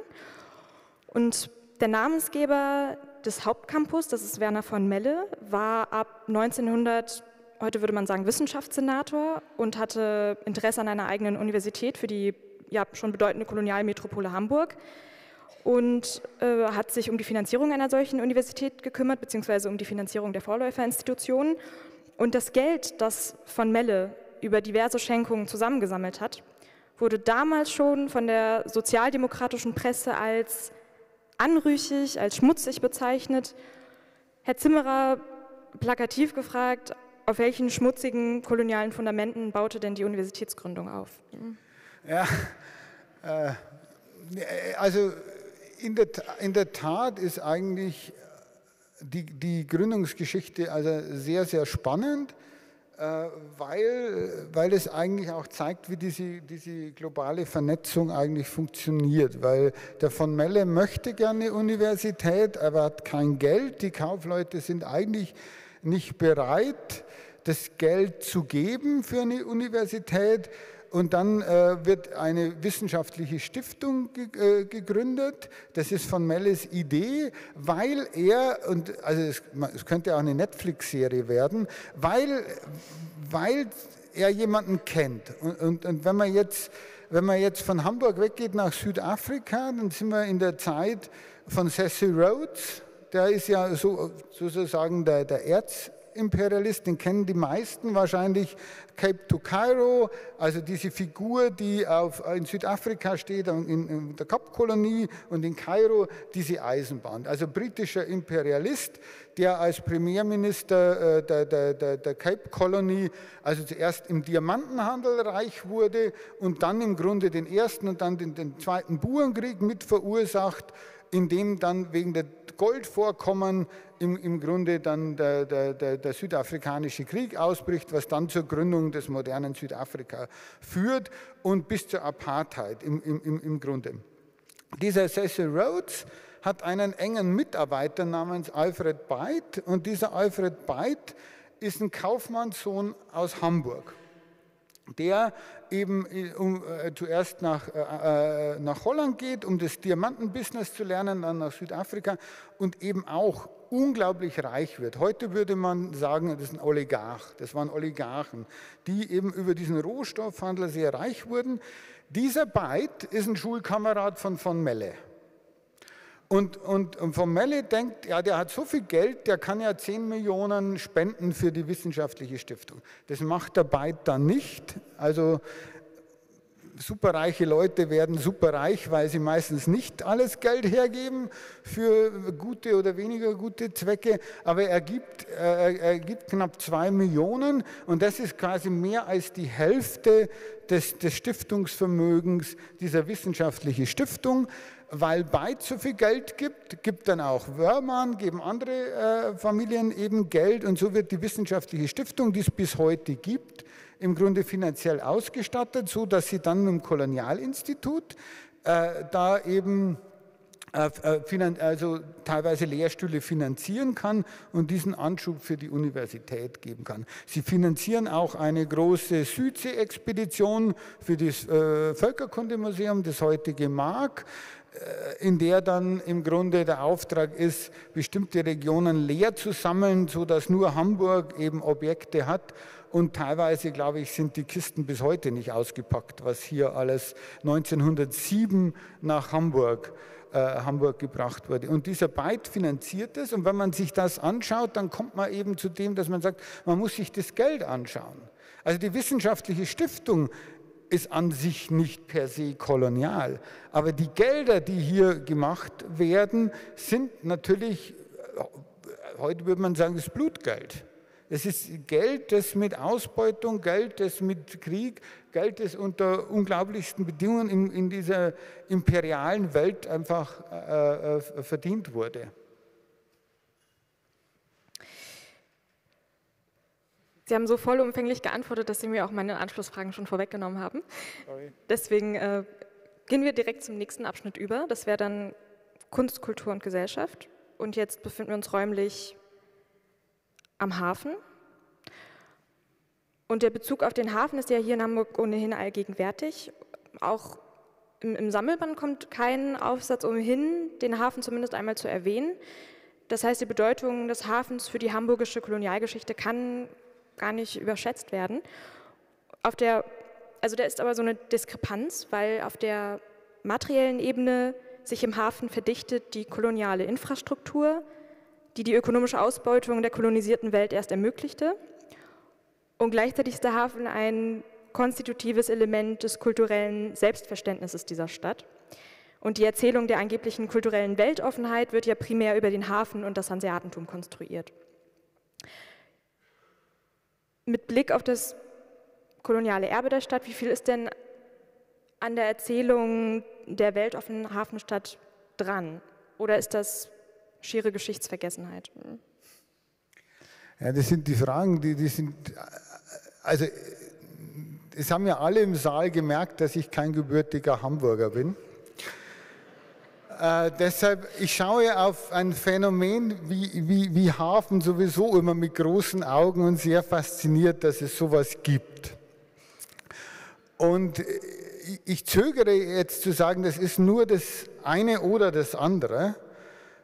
Und der Namensgeber des Hauptcampus, das ist Werner von Melle, war ab 1900, heute würde man sagen Wissenschaftssenator und hatte Interesse an einer eigenen Universität für die ja, schon bedeutende Kolonialmetropole Hamburg und äh, hat sich um die Finanzierung einer solchen Universität gekümmert, beziehungsweise um die Finanzierung der Vorläuferinstitutionen. Und das Geld, das von Melle über diverse Schenkungen zusammengesammelt hat, wurde damals schon von der sozialdemokratischen Presse als anrüchig, als schmutzig bezeichnet. Herr Zimmerer, plakativ gefragt, auf welchen schmutzigen kolonialen Fundamenten baute denn die Universitätsgründung auf? Ja, äh, also in der, in der Tat ist eigentlich die, die Gründungsgeschichte also sehr, sehr spannend. Äh, weil, weil es eigentlich auch zeigt, wie diese, diese globale Vernetzung eigentlich funktioniert. Weil der von Melle möchte gerne Universität, aber hat kein Geld. Die Kaufleute sind eigentlich nicht bereit, das Geld zu geben für eine Universität. Und dann äh, wird eine wissenschaftliche Stiftung ge äh, gegründet. Das ist von Melles Idee, weil er, und also es, es könnte auch eine Netflix-Serie werden, weil, weil er jemanden kennt. Und, und, und wenn man jetzt wenn man jetzt von Hamburg weggeht nach Südafrika, dann sind wir in der Zeit von Cecil Rhodes. Der ist ja so, sozusagen der, der Erz, Imperialist, den kennen die meisten wahrscheinlich, Cape to Cairo, also diese Figur, die auf, in Südafrika steht, in, in der Kapkolonie und in Kairo diese Eisenbahn. Also britischer Imperialist, der als Premierminister äh, der, der, der, der Cape-Kolonie, also zuerst im Diamantenhandel reich wurde und dann im Grunde den ersten und dann den, den zweiten Burenkrieg mit verursacht, in dem dann wegen der Goldvorkommen im, im Grunde dann der, der, der, der, südafrikanische Krieg ausbricht, was dann zur Gründung des modernen Südafrika führt und bis zur Apartheid im, im, im Grunde. Dieser Cecil Rhodes hat einen engen Mitarbeiter namens Alfred Beit und dieser Alfred Beit ist ein Kaufmannssohn aus Hamburg der eben äh, um, äh, zuerst nach, äh, äh, nach Holland geht, um das Diamantenbusiness zu lernen, dann nach Südafrika und eben auch unglaublich reich wird. Heute würde man sagen, das ist ein Oligarch, das waren Oligarchen, die eben über diesen Rohstoffhandel sehr reich wurden. Dieser Byte ist ein Schulkamerad von von Melle. Und, und, und von Melle denkt, ja, der hat so viel Geld, der kann ja 10 Millionen spenden für die wissenschaftliche Stiftung. Das macht der Byte dann nicht. Also superreiche Leute werden superreich, weil sie meistens nicht alles Geld hergeben für gute oder weniger gute Zwecke, aber er gibt, er, er gibt knapp zwei Millionen und das ist quasi mehr als die Hälfte des, des Stiftungsvermögens dieser wissenschaftlichen Stiftung weil Beit so viel Geld gibt, gibt dann auch Wörmann, geben andere äh, Familien eben Geld und so wird die wissenschaftliche Stiftung, die es bis heute gibt, im Grunde finanziell ausgestattet, so dass sie dann mit dem Kolonialinstitut äh, da eben äh, äh, also teilweise Lehrstühle finanzieren kann und diesen Anschub für die Universität geben kann. Sie finanzieren auch eine große Südsee-Expedition für das äh, Völkerkundemuseum, das heutige Mark, in der dann im Grunde der Auftrag ist, bestimmte Regionen leer zu sammeln, sodass nur Hamburg eben Objekte hat und teilweise, glaube ich, sind die Kisten bis heute nicht ausgepackt, was hier alles 1907 nach Hamburg, äh, Hamburg gebracht wurde. Und dieser Byte finanziert es. Und wenn man sich das anschaut, dann kommt man eben zu dem, dass man sagt, man muss sich das Geld anschauen. Also die wissenschaftliche Stiftung ist an sich nicht per se kolonial. Aber die Gelder, die hier gemacht werden, sind natürlich, äh, heute würde man sagen, das Blutgeld. Es ist Geld, das mit Ausbeutung, Geld, das mit Krieg, Geld, das unter unglaublichsten Bedingungen in, in dieser imperialen Welt einfach äh, äh, verdient wurde. Sie haben so vollumfänglich geantwortet, dass Sie mir auch meine Anschlussfragen schon vorweggenommen haben. Sorry. Deswegen äh, gehen wir direkt zum nächsten Abschnitt über. Das wäre dann Kunst, Kultur und Gesellschaft. Und jetzt befinden wir uns räumlich am Hafen. Und der Bezug auf den Hafen ist ja hier in Hamburg ohnehin allgegenwärtig. Auch im, im Sammelband kommt kein Aufsatz umhin, den Hafen zumindest einmal zu erwähnen. Das heißt, die Bedeutung des Hafens für die hamburgische Kolonialgeschichte kann gar nicht überschätzt werden. Auf der, also da ist aber so eine Diskrepanz, weil auf der materiellen Ebene sich im Hafen verdichtet die koloniale Infrastruktur, die die ökonomische Ausbeutung der kolonisierten Welt erst ermöglichte. Und gleichzeitig ist der Hafen ein konstitutives Element des kulturellen Selbstverständnisses dieser Stadt. Und die Erzählung der angeblichen kulturellen Weltoffenheit wird ja primär über den Hafen und das Hanseatentum konstruiert. Mit Blick auf das koloniale Erbe der Stadt, wie viel ist denn an der Erzählung der weltoffenen Hafenstadt dran? Oder ist das schiere Geschichtsvergessenheit? Ja, das sind die Fragen, die, die sind, also es haben ja alle im Saal gemerkt, dass ich kein gebürtiger Hamburger bin. Äh, deshalb, ich schaue auf ein Phänomen wie, wie, wie Hafen sowieso immer mit großen Augen und sehr fasziniert, dass es sowas gibt. Und ich zögere jetzt zu sagen, das ist nur das eine oder das andere,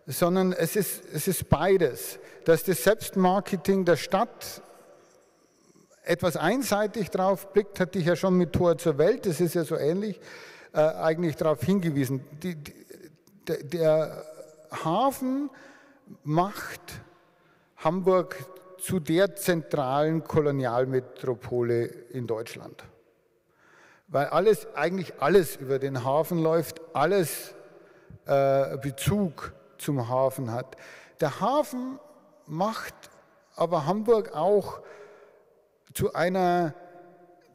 sondern es ist, es ist beides. Dass das Selbstmarketing der Stadt etwas einseitig drauf blickt, hatte ich ja schon mit Tor zur Welt, das ist ja so ähnlich, äh, eigentlich darauf hingewiesen. Die, die, der, der Hafen macht Hamburg zu der zentralen Kolonialmetropole in Deutschland. Weil alles, eigentlich alles über den Hafen läuft, alles äh, Bezug zum Hafen hat. Der Hafen macht aber Hamburg auch zu einer,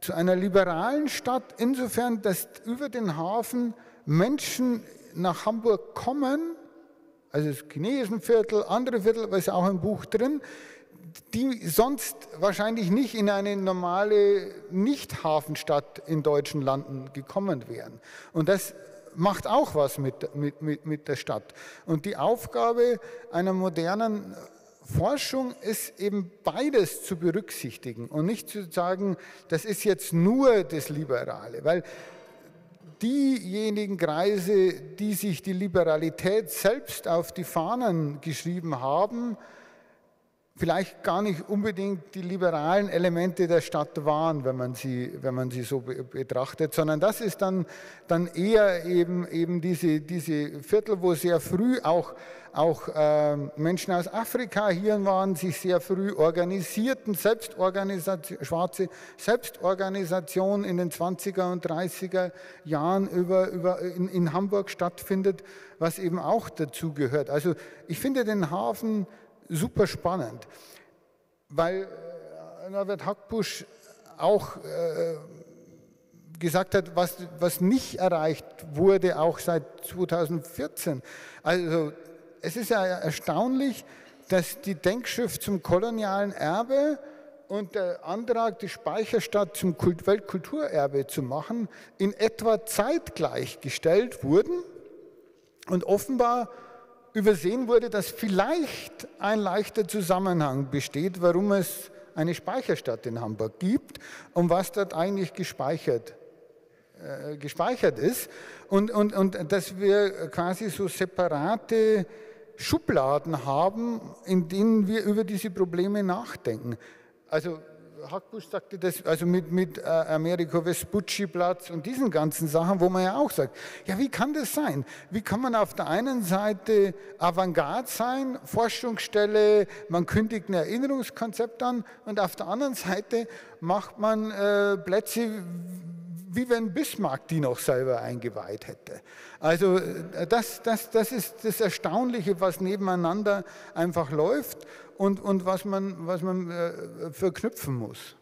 zu einer liberalen Stadt, insofern, dass über den Hafen Menschen nach Hamburg kommen, also das Chinesenviertel, andere Viertel, was auch im Buch drin, die sonst wahrscheinlich nicht in eine normale Nicht-Hafenstadt in deutschen Landen gekommen wären. Und das macht auch was mit, mit, mit, mit der Stadt. Und die Aufgabe einer modernen Forschung ist eben beides zu berücksichtigen und nicht zu sagen, das ist jetzt nur das Liberale, weil diejenigen Kreise, die sich die Liberalität selbst auf die Fahnen geschrieben haben, vielleicht gar nicht unbedingt die liberalen Elemente der Stadt waren, wenn man sie, wenn man sie so betrachtet, sondern das ist dann, dann eher eben, eben diese, diese Viertel, wo sehr früh auch, auch äh, Menschen aus Afrika hier waren, sich sehr früh organisierten, Selbstorganisation, schwarze Selbstorganisation in den 20er und 30er Jahren über, über in, in Hamburg stattfindet, was eben auch dazu gehört. Also ich finde den Hafen super spannend, weil äh, Norbert Hackbusch auch äh, gesagt hat, was, was nicht erreicht wurde, auch seit 2014. Also es ist ja erstaunlich, dass die Denkschrift zum kolonialen Erbe und der Antrag, die Speicherstadt zum Weltkulturerbe zu machen, in etwa zeitgleich gestellt wurden und offenbar übersehen wurde, dass vielleicht ein leichter Zusammenhang besteht, warum es eine Speicherstadt in Hamburg gibt und was dort eigentlich gespeichert, äh, gespeichert ist. Und, und, und dass wir quasi so separate Schubladen haben, in denen wir über diese Probleme nachdenken. Also Hackbusch sagte das, also mit, mit äh, Americo Vespucci-Platz und diesen ganzen Sachen, wo man ja auch sagt, ja, wie kann das sein? Wie kann man auf der einen Seite Avantgarde sein, Forschungsstelle, man kündigt ein Erinnerungskonzept an und auf der anderen Seite macht man äh, Plätze, wie wenn Bismarck die noch selber eingeweiht hätte. Also äh, das, das, das ist das Erstaunliche, was nebeneinander einfach läuft und, und was man, was man äh, verknüpfen muss.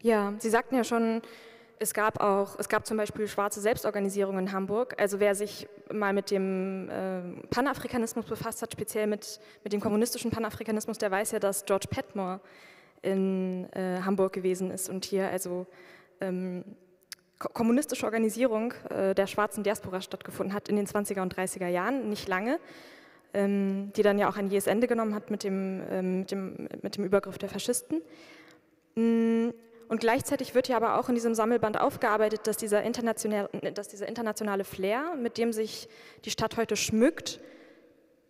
Ja, Sie sagten ja schon, es gab auch, es gab zum Beispiel schwarze Selbstorganisierung in Hamburg. Also wer sich mal mit dem äh, Panafrikanismus befasst hat, speziell mit, mit dem kommunistischen Panafrikanismus, der weiß ja, dass George Petmore in äh, Hamburg gewesen ist und hier also ähm, kommunistische Organisierung äh, der schwarzen Diaspora stattgefunden hat in den 20er und 30er Jahren, nicht lange, ähm, die dann ja auch ein jähes Ende genommen hat mit dem, ähm, mit dem, mit dem Übergriff der Faschisten. Mm, und gleichzeitig wird ja aber auch in diesem Sammelband aufgearbeitet, dass dieser, internationale, dass dieser internationale Flair, mit dem sich die Stadt heute schmückt,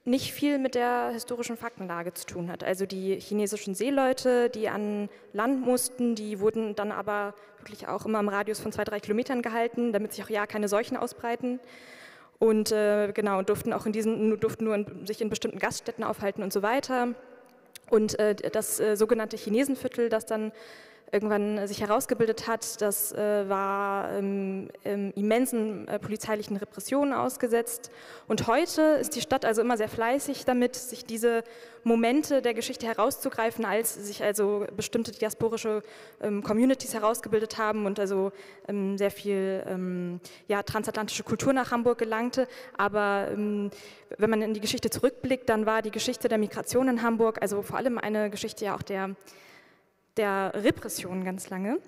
nicht viel mit der historischen Faktenlage zu tun hat. Also die chinesischen Seeleute, die an Land mussten, die wurden dann aber wirklich auch immer im Radius von zwei, drei Kilometern gehalten, damit sich auch ja keine Seuchen ausbreiten. Und äh, genau, durften auch in diesen, durften nur in, sich in bestimmten Gaststätten aufhalten und so weiter. Und äh, das äh, sogenannte Chinesenviertel, das dann irgendwann sich herausgebildet hat, das äh, war ähm, immensen äh, polizeilichen Repressionen ausgesetzt. Und heute ist die Stadt also immer sehr fleißig damit, sich diese Momente der Geschichte herauszugreifen, als sich also bestimmte diasporische ähm, Communities herausgebildet haben und also ähm, sehr viel ähm, ja, transatlantische Kultur nach Hamburg gelangte. Aber ähm, wenn man in die Geschichte zurückblickt, dann war die Geschichte der Migration in Hamburg, also vor allem eine Geschichte ja auch der der Repression ganz lange.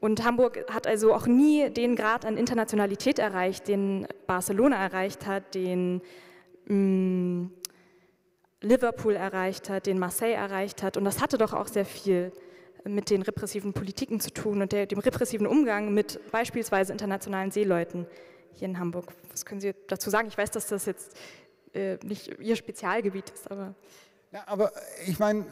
Und Hamburg hat also auch nie den Grad an Internationalität erreicht, den Barcelona erreicht hat, den mh, mm, Liverpool erreicht hat, den Marseille erreicht hat. Und das hatte doch auch sehr viel mit den repressiven Politiken zu tun und der, dem repressiven Umgang mit beispielsweise internationalen Seeleuten hier in Hamburg. Was können Sie dazu sagen? Ich weiß, dass das jetzt äh, nicht Ihr Spezialgebiet ist, aber... Ja, aber ich meine,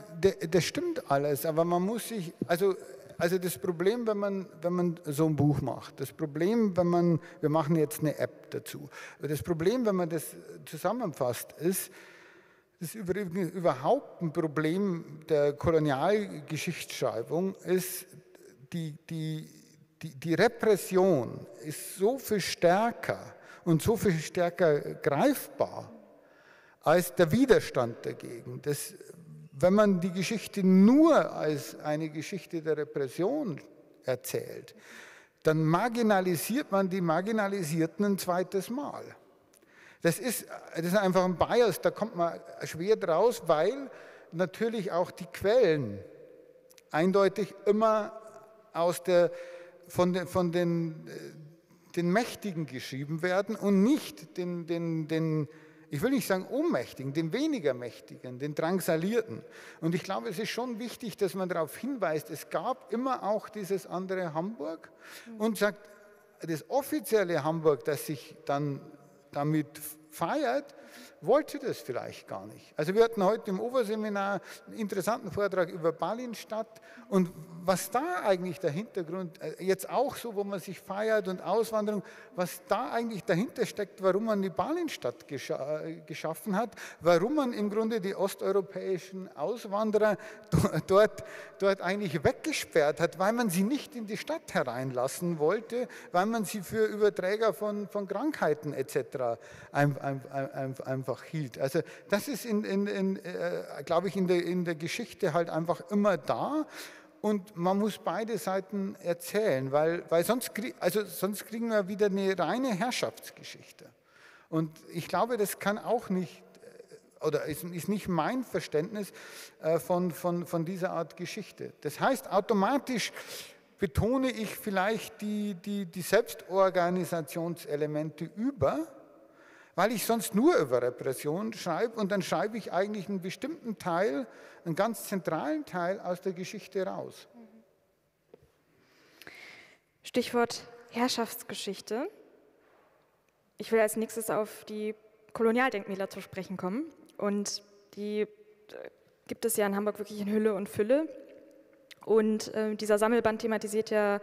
das stimmt alles, aber man muss sich, also, also das Problem, wenn man, wenn man so ein Buch macht, das Problem, wenn man, wir machen jetzt eine App dazu, das Problem, wenn man das zusammenfasst, ist, das ist überhaupt ein Problem der Kolonialgeschichtsschreibung, ist die, die, die, die Repression ist so viel stärker und so viel stärker greifbar als der Widerstand dagegen. Das, wenn man die Geschichte nur als eine Geschichte der Repression erzählt, dann marginalisiert man die Marginalisierten ein zweites Mal. Das ist, das ist einfach ein Bias, da kommt man schwer draus, weil natürlich auch die Quellen eindeutig immer aus der, von, den, von den, äh, den Mächtigen geschrieben werden und nicht den, den, den ich will nicht sagen Ohnmächtigen, den weniger Mächtigen, den Drangsalierten. Und ich glaube, es ist schon wichtig, dass man darauf hinweist, es gab immer auch dieses andere Hamburg und sagt, das offizielle Hamburg, das sich dann damit feiert, wollte das vielleicht gar nicht. Also wir hatten heute im Oberseminar einen interessanten Vortrag über Balinstadt und was da eigentlich der Hintergrund, äh, jetzt auch so, wo man sich feiert und Auswanderung, was da eigentlich dahinter steckt, warum man die Balinstadt gescha äh, geschaffen hat, warum man im Grunde die osteuropäischen Auswanderer dort, dort eigentlich weggesperrt hat, weil man sie nicht in die Stadt hereinlassen wollte, weil man sie für Überträger von, von Krankheiten etc. einfach einfach hielt. Also das ist, in, in, in äh, glaube ich, in der, in der Geschichte halt einfach immer da. Und man muss beide Seiten erzählen, weil, weil sonst, also sonst kriegen wir wieder eine reine Herrschaftsgeschichte. Und ich glaube, das kann auch nicht, äh, oder ist, ist nicht mein Verständnis äh, von, von, von dieser Art Geschichte. Das heißt, automatisch betone ich vielleicht die, die, die Selbstorganisationselemente über, weil ich sonst nur über Repression schreibe und dann schreibe ich eigentlich einen bestimmten Teil, einen ganz zentralen Teil aus der Geschichte raus. Stichwort Herrschaftsgeschichte. Ich will als nächstes auf die Kolonialdenkmäler zu sprechen kommen. Und die äh, gibt es ja in Hamburg wirklich in Hülle und Fülle. Und äh, dieser Sammelband thematisiert ja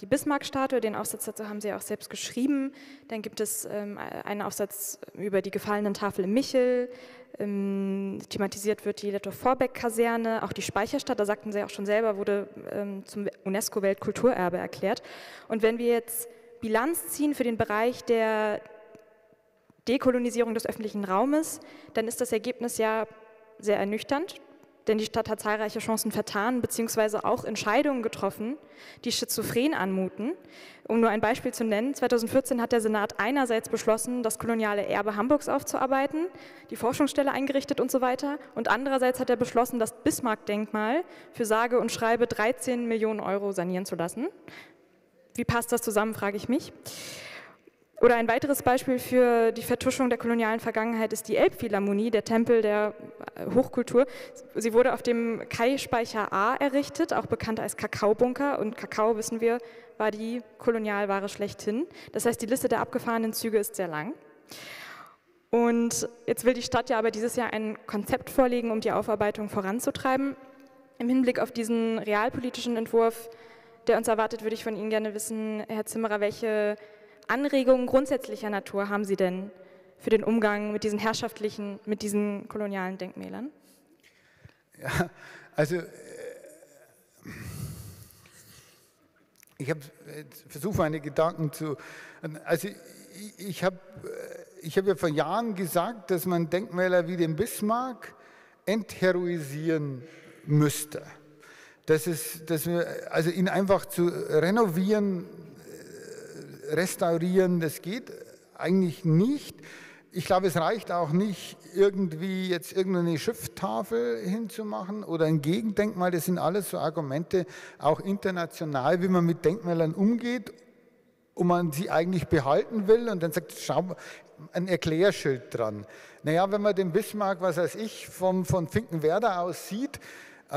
die Bismarck-Statue, den Aufsatz dazu haben Sie auch selbst geschrieben. Dann gibt es ähm, einen Aufsatz über die gefallenen Tafel im Michel. Ähm, thematisiert wird die Lettow-Vorbeck-Kaserne, auch die Speicherstadt, da sagten Sie auch schon selber, wurde ähm, zum UNESCO-Weltkulturerbe erklärt. Und wenn wir jetzt Bilanz ziehen für den Bereich der Dekolonisierung des öffentlichen Raumes, dann ist das Ergebnis ja sehr ernüchternd. Denn die Stadt hat zahlreiche Chancen vertan, beziehungsweise auch Entscheidungen getroffen, die schizophren anmuten. Um nur ein Beispiel zu nennen, 2014 hat der Senat einerseits beschlossen, das koloniale Erbe Hamburgs aufzuarbeiten, die Forschungsstelle eingerichtet und so weiter, und andererseits hat er beschlossen, das Bismarck-Denkmal für sage und schreibe 13 Millionen Euro sanieren zu lassen. Wie passt das zusammen, frage ich mich. Oder ein weiteres Beispiel für die Vertuschung der kolonialen Vergangenheit ist die Elbphilharmonie, der Tempel der äh, Hochkultur. Sie wurde auf dem Kai-Speicher A errichtet, auch bekannt als Kakaobunker. Und Kakao, wissen wir, war die Kolonialware schlechthin. Das heißt, die Liste der abgefahrenen Züge ist sehr lang. Und jetzt will die Stadt ja aber dieses Jahr ein Konzept vorlegen, um die Aufarbeitung voranzutreiben. Im Hinblick auf diesen realpolitischen Entwurf, der uns erwartet, würde ich von Ihnen gerne wissen, Herr Zimmerer, welche Anregungen grundsätzlicher Natur haben Sie denn für den Umgang mit diesen herrschaftlichen, mit diesen kolonialen Denkmälern? Ja, also äh, ich habe versucht, meine Gedanken zu. Also ich, ich habe äh, ich hab ja vor Jahren gesagt, dass man Denkmäler wie den Bismarck entheroisieren müsste. Das ist, dass wir, also ihn einfach zu renovieren, restaurieren, das geht eigentlich nicht. Ich glaube, es reicht auch nicht, irgendwie jetzt irgendeine Schrifttafel hinzumachen oder ein Gegendenkmal. Das sind alles so Argumente, auch international, wie man mit Denkmälern umgeht und man sie eigentlich behalten will und dann sagt, schau, ein Erklärschild dran. Naja, wenn man den Bismarck, was weiß ich, vom, von Finkenwerder aus sieht,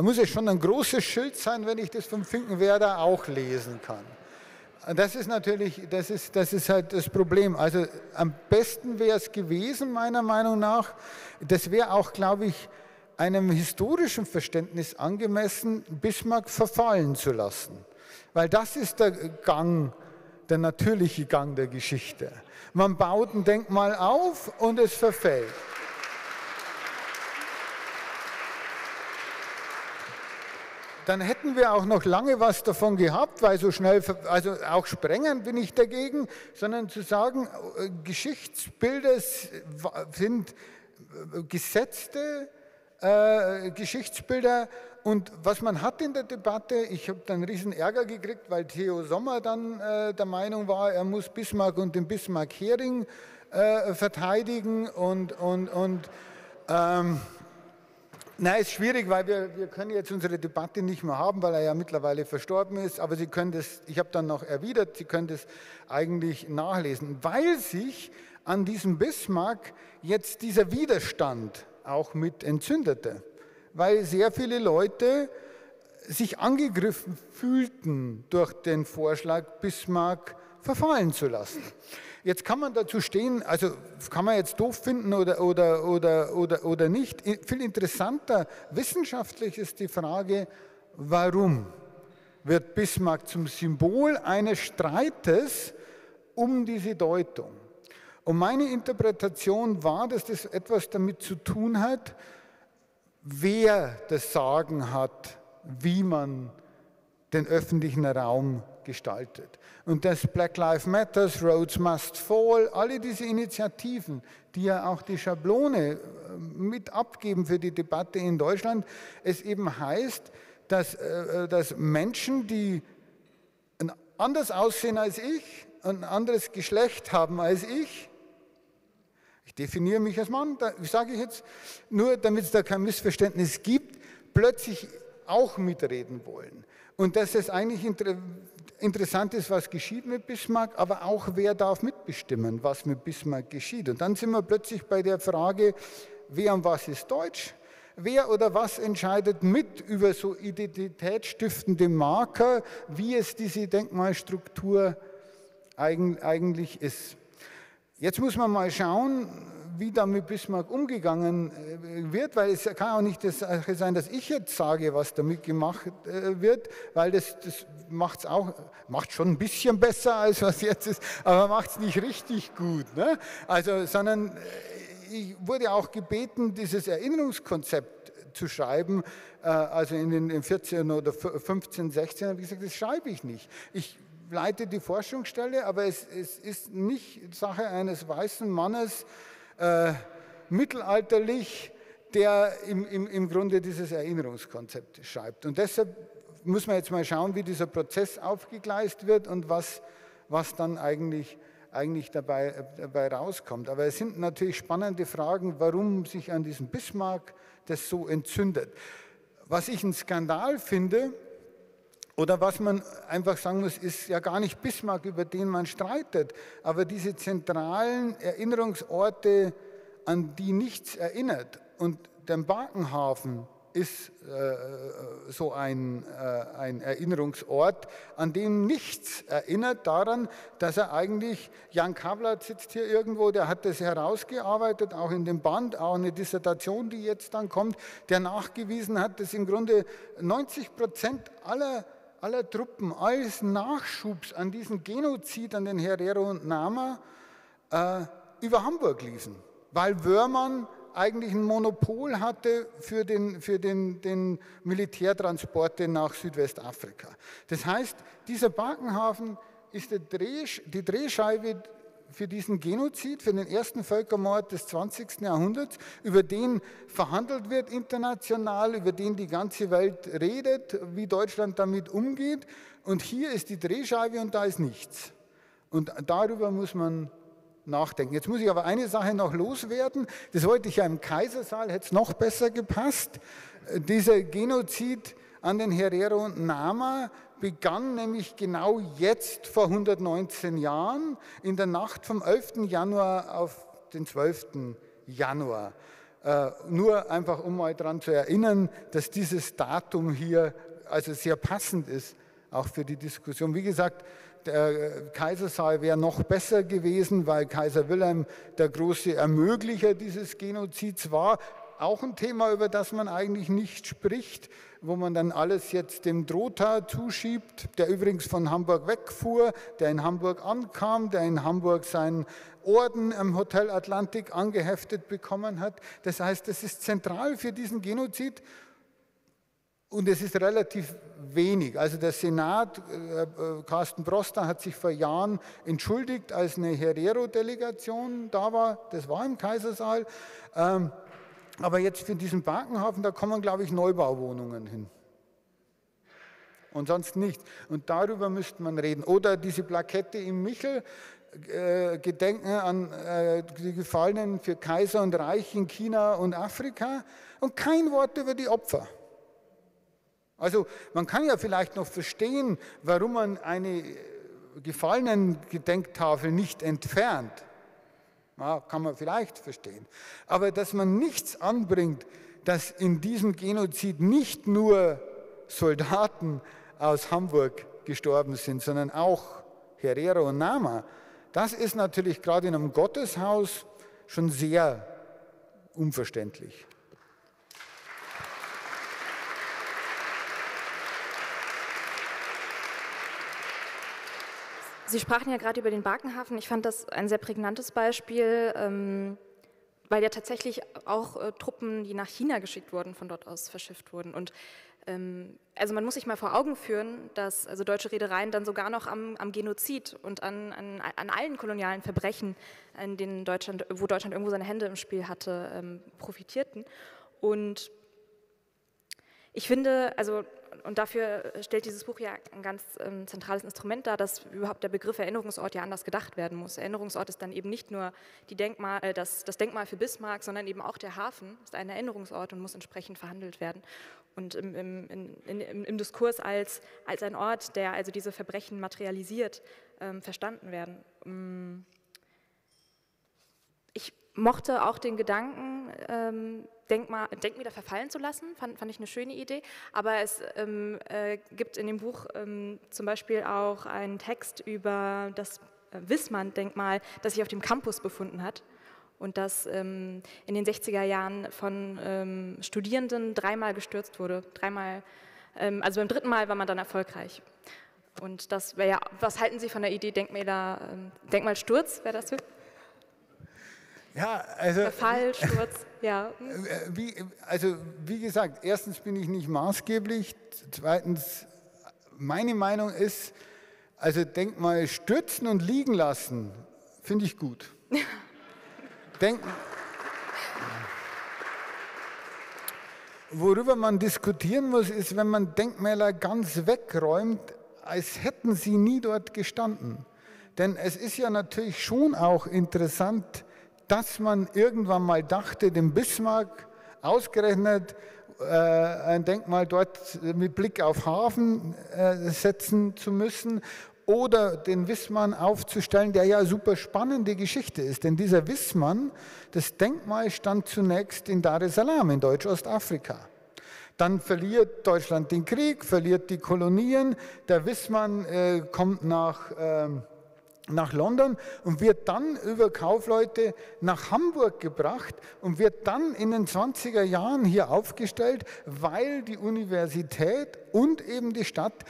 muss es schon ein großes Schild sein, wenn ich das von Finkenwerder auch lesen kann. Das ist natürlich, das ist, das ist halt das Problem. Also am besten wäre es gewesen, meiner Meinung nach, das wäre auch, glaube ich, einem historischen Verständnis angemessen, Bismarck verfallen zu lassen. Weil das ist der Gang, der natürliche Gang der Geschichte. Man baut ein Denkmal auf und es verfällt. Dann hätten wir auch noch lange was davon gehabt, weil so schnell, also auch sprengen bin ich dagegen, sondern zu sagen, äh, Geschichtsbilder sind äh, gesetzte äh, Geschichtsbilder. Und was man hat in der Debatte, ich habe dann riesen Ärger gekriegt, weil Theo Sommer dann äh, der Meinung war, er muss Bismarck und den Bismarck-Hering äh, verteidigen und, und, und ähm, Nein, ist schwierig, weil wir, wir können jetzt unsere Debatte nicht mehr haben, weil er ja mittlerweile verstorben ist. Aber Sie können das, ich habe dann noch erwidert, Sie können das eigentlich nachlesen, weil sich an diesem Bismarck jetzt dieser Widerstand auch mit entzündete. Weil sehr viele Leute sich angegriffen fühlten durch den Vorschlag, Bismarck verfallen zu lassen. Jetzt kann man dazu stehen, also kann man jetzt doof finden oder, oder, oder, oder, oder nicht. Viel interessanter wissenschaftlich ist die Frage, warum wird Bismarck zum Symbol eines Streites um diese Deutung? Und meine Interpretation war, dass das etwas damit zu tun hat, wer das Sagen hat, wie man den öffentlichen Raum gestaltet. Und das Black Lives Matter, Roads Must Fall, alle diese Initiativen, die ja auch die Schablone äh, mit abgeben für die Debatte in Deutschland, es eben heißt, dass, äh, äh, dass Menschen, die anders aussehen als ich, ein anderes Geschlecht haben als ich, ich definiere mich als Mann, da sage ich jetzt, nur damit es da kein Missverständnis gibt, plötzlich auch mitreden wollen. Und dass es eigentlich interessant ist, was geschieht mit Bismarck, aber auch wer darf mitbestimmen, was mit Bismarck geschieht. Und dann sind wir plötzlich bei der Frage, wer und was ist Deutsch? Wer oder was entscheidet mit über so identitätsstiftende Marker, wie es diese Denkmalstruktur eigentlich ist? Jetzt muss man mal schauen, wie da mit Bismarck umgegangen äh, wird, weil es kann auch nicht das sein, dass ich jetzt sage, was damit gemacht äh, wird, weil das, das macht es auch, macht schon ein bisschen besser, als was jetzt ist, aber macht es nicht richtig gut. Ne? Also, sondern äh, ich wurde auch gebeten, dieses Erinnerungskonzept zu schreiben, also in den 14 oder 15, 16, habe ich gesagt, das schreibe ich nicht. Ich leite die Forschungsstelle, aber es, es ist nicht Sache eines weißen Mannes, äh, mittelalterlich der im, im, im Grunde dieses Erinnerungskonzept schreibt. Und deshalb muss man jetzt mal schauen, wie dieser Prozess aufgegleist wird und was, was dann eigentlich, eigentlich dabei, dabei rauskommt. Aber es sind natürlich spannende Fragen, warum sich an diesem Bismarck das so entzündet. Was ich einen Skandal finde, oder was man einfach sagen muss, ist ja gar nicht Bismarck, über den man streitet, aber diese zentralen Erinnerungsorte, an die nichts erinnert. Und der Barkenhafen ist äh, so ein, äh, ein Erinnerungsort, an dem nichts erinnert daran, dass er eigentlich, Jan Kablat sitzt hier irgendwo, der hat das herausgearbeitet, auch in dem Band, auch eine Dissertation, die jetzt dann kommt, der nachgewiesen hat, dass im Grunde 90 Prozent aller aller Truppen, alles Nachschubs an diesen Genozid an den Herero und Nama äh, über Hamburg liefen, weil Wörmann eigentlich ein Monopol hatte für den, für den, den Militärtransporte nach Südwestafrika. Das heißt, dieser Barkenhafen ist die Drehscheibe für diesen Genozid, für den ersten Völkermord des 20. Jahrhunderts, über den verhandelt wird international, über den die ganze Welt redet, wie Deutschland damit umgeht. Und hier ist die Drehscheibe und da ist nichts. Und darüber muss man nachdenken. Jetzt muss ich aber eine Sache noch loswerden. Das wollte ich ja im Kaisersaal, hätte es noch besser gepasst. Dieser Genozid an den Herero Nama begann nämlich genau jetzt vor 119 Jahren, in der Nacht vom 11. Januar auf den 12. Januar. Äh, nur einfach, um mal daran zu erinnern, dass dieses Datum hier also sehr passend ist, auch für die Diskussion. Wie gesagt, der Kaisersaal wäre noch besser gewesen, weil Kaiser Wilhelm der große Ermöglicher dieses Genozids war. Auch ein Thema, über das man eigentlich nicht spricht, wo man dann alles jetzt dem Drota zuschiebt, der übrigens von Hamburg wegfuhr, der in Hamburg ankam, der in Hamburg seinen Orden im Hotel Atlantik angeheftet bekommen hat. Das heißt, das ist zentral für diesen Genozid und es ist relativ wenig. Also der Senat, äh, äh, Carsten Broster hat sich vor Jahren entschuldigt, als eine Herero-Delegation da war. Das war im Kaisersaal. Ähm, aber jetzt für diesen Barkenhafen, da kommen, glaube ich, Neubauwohnungen hin. Und sonst nichts. Und darüber müsste man reden. Oder diese Plakette im Michel, äh, Gedenken an äh, die Gefallenen für Kaiser und Reich in China und Afrika. Und kein Wort über die Opfer. Also man kann ja vielleicht noch verstehen, warum man eine gefallenen Gedenktafel nicht entfernt. Ja, kann man vielleicht verstehen. Aber dass man nichts anbringt, dass in diesem Genozid nicht nur Soldaten aus Hamburg gestorben sind, sondern auch Herero und Nama, das ist natürlich gerade in einem Gotteshaus schon sehr unverständlich. Sie sprachen ja gerade über den Barkenhafen. Ich fand das ein sehr prägnantes Beispiel, ähm, weil ja tatsächlich auch äh, Truppen, die nach China geschickt wurden, von dort aus verschifft wurden. Und ähm, also man muss sich mal vor Augen führen, dass also deutsche Reedereien dann sogar noch am, am Genozid und an, an, an, allen kolonialen Verbrechen, in denen Deutschland, wo Deutschland irgendwo seine Hände im Spiel hatte, ähm, profitierten. Und ich finde, also und dafür stellt dieses Buch ja ein ganz ähm, zentrales Instrument dar, dass überhaupt der Begriff Erinnerungsort ja anders gedacht werden muss. Erinnerungsort ist dann eben nicht nur Denkmal, äh, das, das, Denkmal für Bismarck, sondern eben auch der Hafen ist ein Erinnerungsort und muss entsprechend verhandelt werden. Und im, im, in, im, im Diskurs als, als ein Ort, der also diese Verbrechen materialisiert, ähm, verstanden werden. Mochte auch den Gedanken, ähm, Denkmal, Denkmäler verfallen zu lassen, fand, fand ich eine schöne Idee. Aber es ähm, äh, gibt in dem Buch ähm, zum Beispiel auch einen Text über das äh, Wissmann-Denkmal, das sich auf dem Campus befunden hat und das ähm, in den 60er Jahren von ähm, Studierenden dreimal gestürzt wurde. Dreimal, ähm, also beim dritten Mal war man dann erfolgreich. Und das wäre ja, was halten Sie von der Idee Denkmäler, ähm, Denkmalsturz, wäre das so? Ja, also. Verfall, Sturz, ja. Wie, also, wie gesagt, erstens bin ich nicht maßgeblich. Zweitens, meine Meinung ist, also Denkmal stürzen und liegen lassen, finde ich gut. Denk, Worüber man diskutieren muss, ist, wenn man Denkmäler ganz wegräumt, als hätten sie nie dort gestanden. Denn es ist ja natürlich schon auch interessant, dass man irgendwann mal dachte, dem Bismarck ausgerechnet äh, ein Denkmal dort mit Blick auf Hafen äh, setzen zu müssen oder den Wissmann aufzustellen, der ja super spannende Geschichte ist. Denn dieser Wissmann, das Denkmal stand zunächst in Dar es Salaam in Deutsch-Ostafrika. Dann verliert Deutschland den Krieg, verliert die Kolonien. Der Wissmann äh, kommt nach, äh, nach London und wird dann über Kaufleute nach Hamburg gebracht und wird dann in den 20er Jahren hier aufgestellt, weil die Universität und eben die Stadt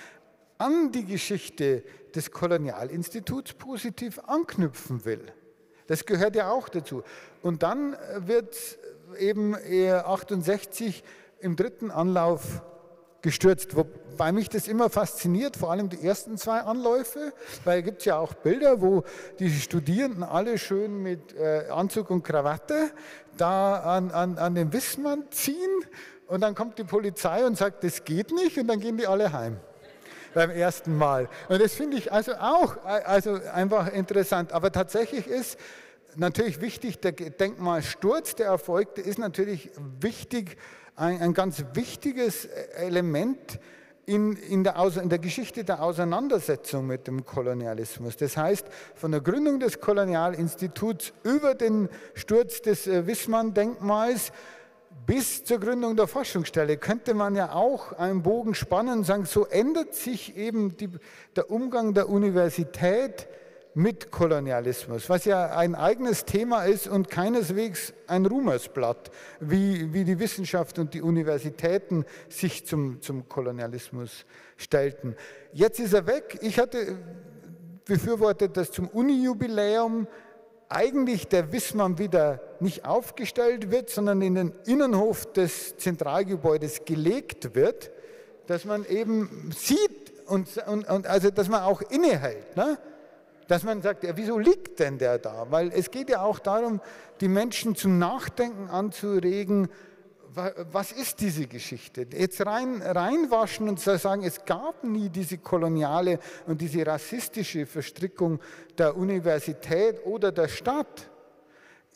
an die Geschichte des Kolonialinstituts positiv anknüpfen will. Das gehört ja auch dazu. Und dann wird eben 68 im dritten Anlauf gestürzt, wobei mich das immer fasziniert, vor allem die ersten zwei Anläufe, weil es gibt ja auch Bilder, wo die Studierenden alle schön mit äh, Anzug und Krawatte da an, an, an den Wissmann ziehen und dann kommt die Polizei und sagt, das geht nicht und dann gehen die alle heim beim ersten Mal. Und das finde ich also auch also einfach interessant. Aber tatsächlich ist natürlich wichtig, der Denkmalsturz, der erfolgte, ist natürlich wichtig, ein, ein ganz wichtiges Element in, in, der, in der Geschichte der Auseinandersetzung mit dem Kolonialismus. Das heißt, von der Gründung des Kolonialinstituts über den Sturz des äh, Wissmann-Denkmals bis zur Gründung der Forschungsstelle könnte man ja auch einen Bogen spannen und sagen, so ändert sich eben die, der Umgang der Universität mit Kolonialismus, was ja ein eigenes Thema ist und keineswegs ein Ruhmersblatt, wie, wie die Wissenschaft und die Universitäten sich zum, zum Kolonialismus stellten. Jetzt ist er weg. Ich hatte befürwortet, dass zum Uni-Jubiläum eigentlich der Wissmann wieder nicht aufgestellt wird, sondern in den Innenhof des Zentralgebäudes gelegt wird, dass man eben sieht und, und, und also dass man auch innehält. Ne? Dass man sagt, ja, wieso liegt denn der da? Weil es geht ja auch darum, die Menschen zum Nachdenken anzuregen, was ist diese Geschichte? Jetzt rein, reinwaschen und sagen, es gab nie diese koloniale und diese rassistische Verstrickung der Universität oder der Stadt,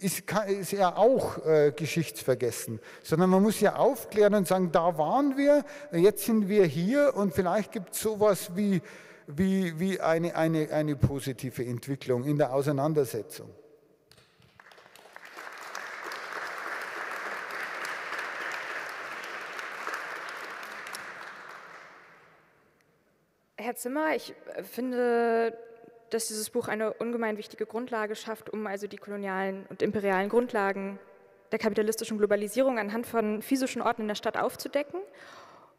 ist, ist ja auch äh, geschichtsvergessen, sondern man muss ja aufklären und sagen, da waren wir, jetzt sind wir hier und vielleicht gibt es sowas wie, wie, wie eine, eine, eine positive Entwicklung in der Auseinandersetzung. Herr Zimmer, ich äh, finde, dass dieses Buch eine ungemein wichtige Grundlage schafft, um also die kolonialen und imperialen Grundlagen der kapitalistischen Globalisierung anhand von physischen Orten in der Stadt aufzudecken.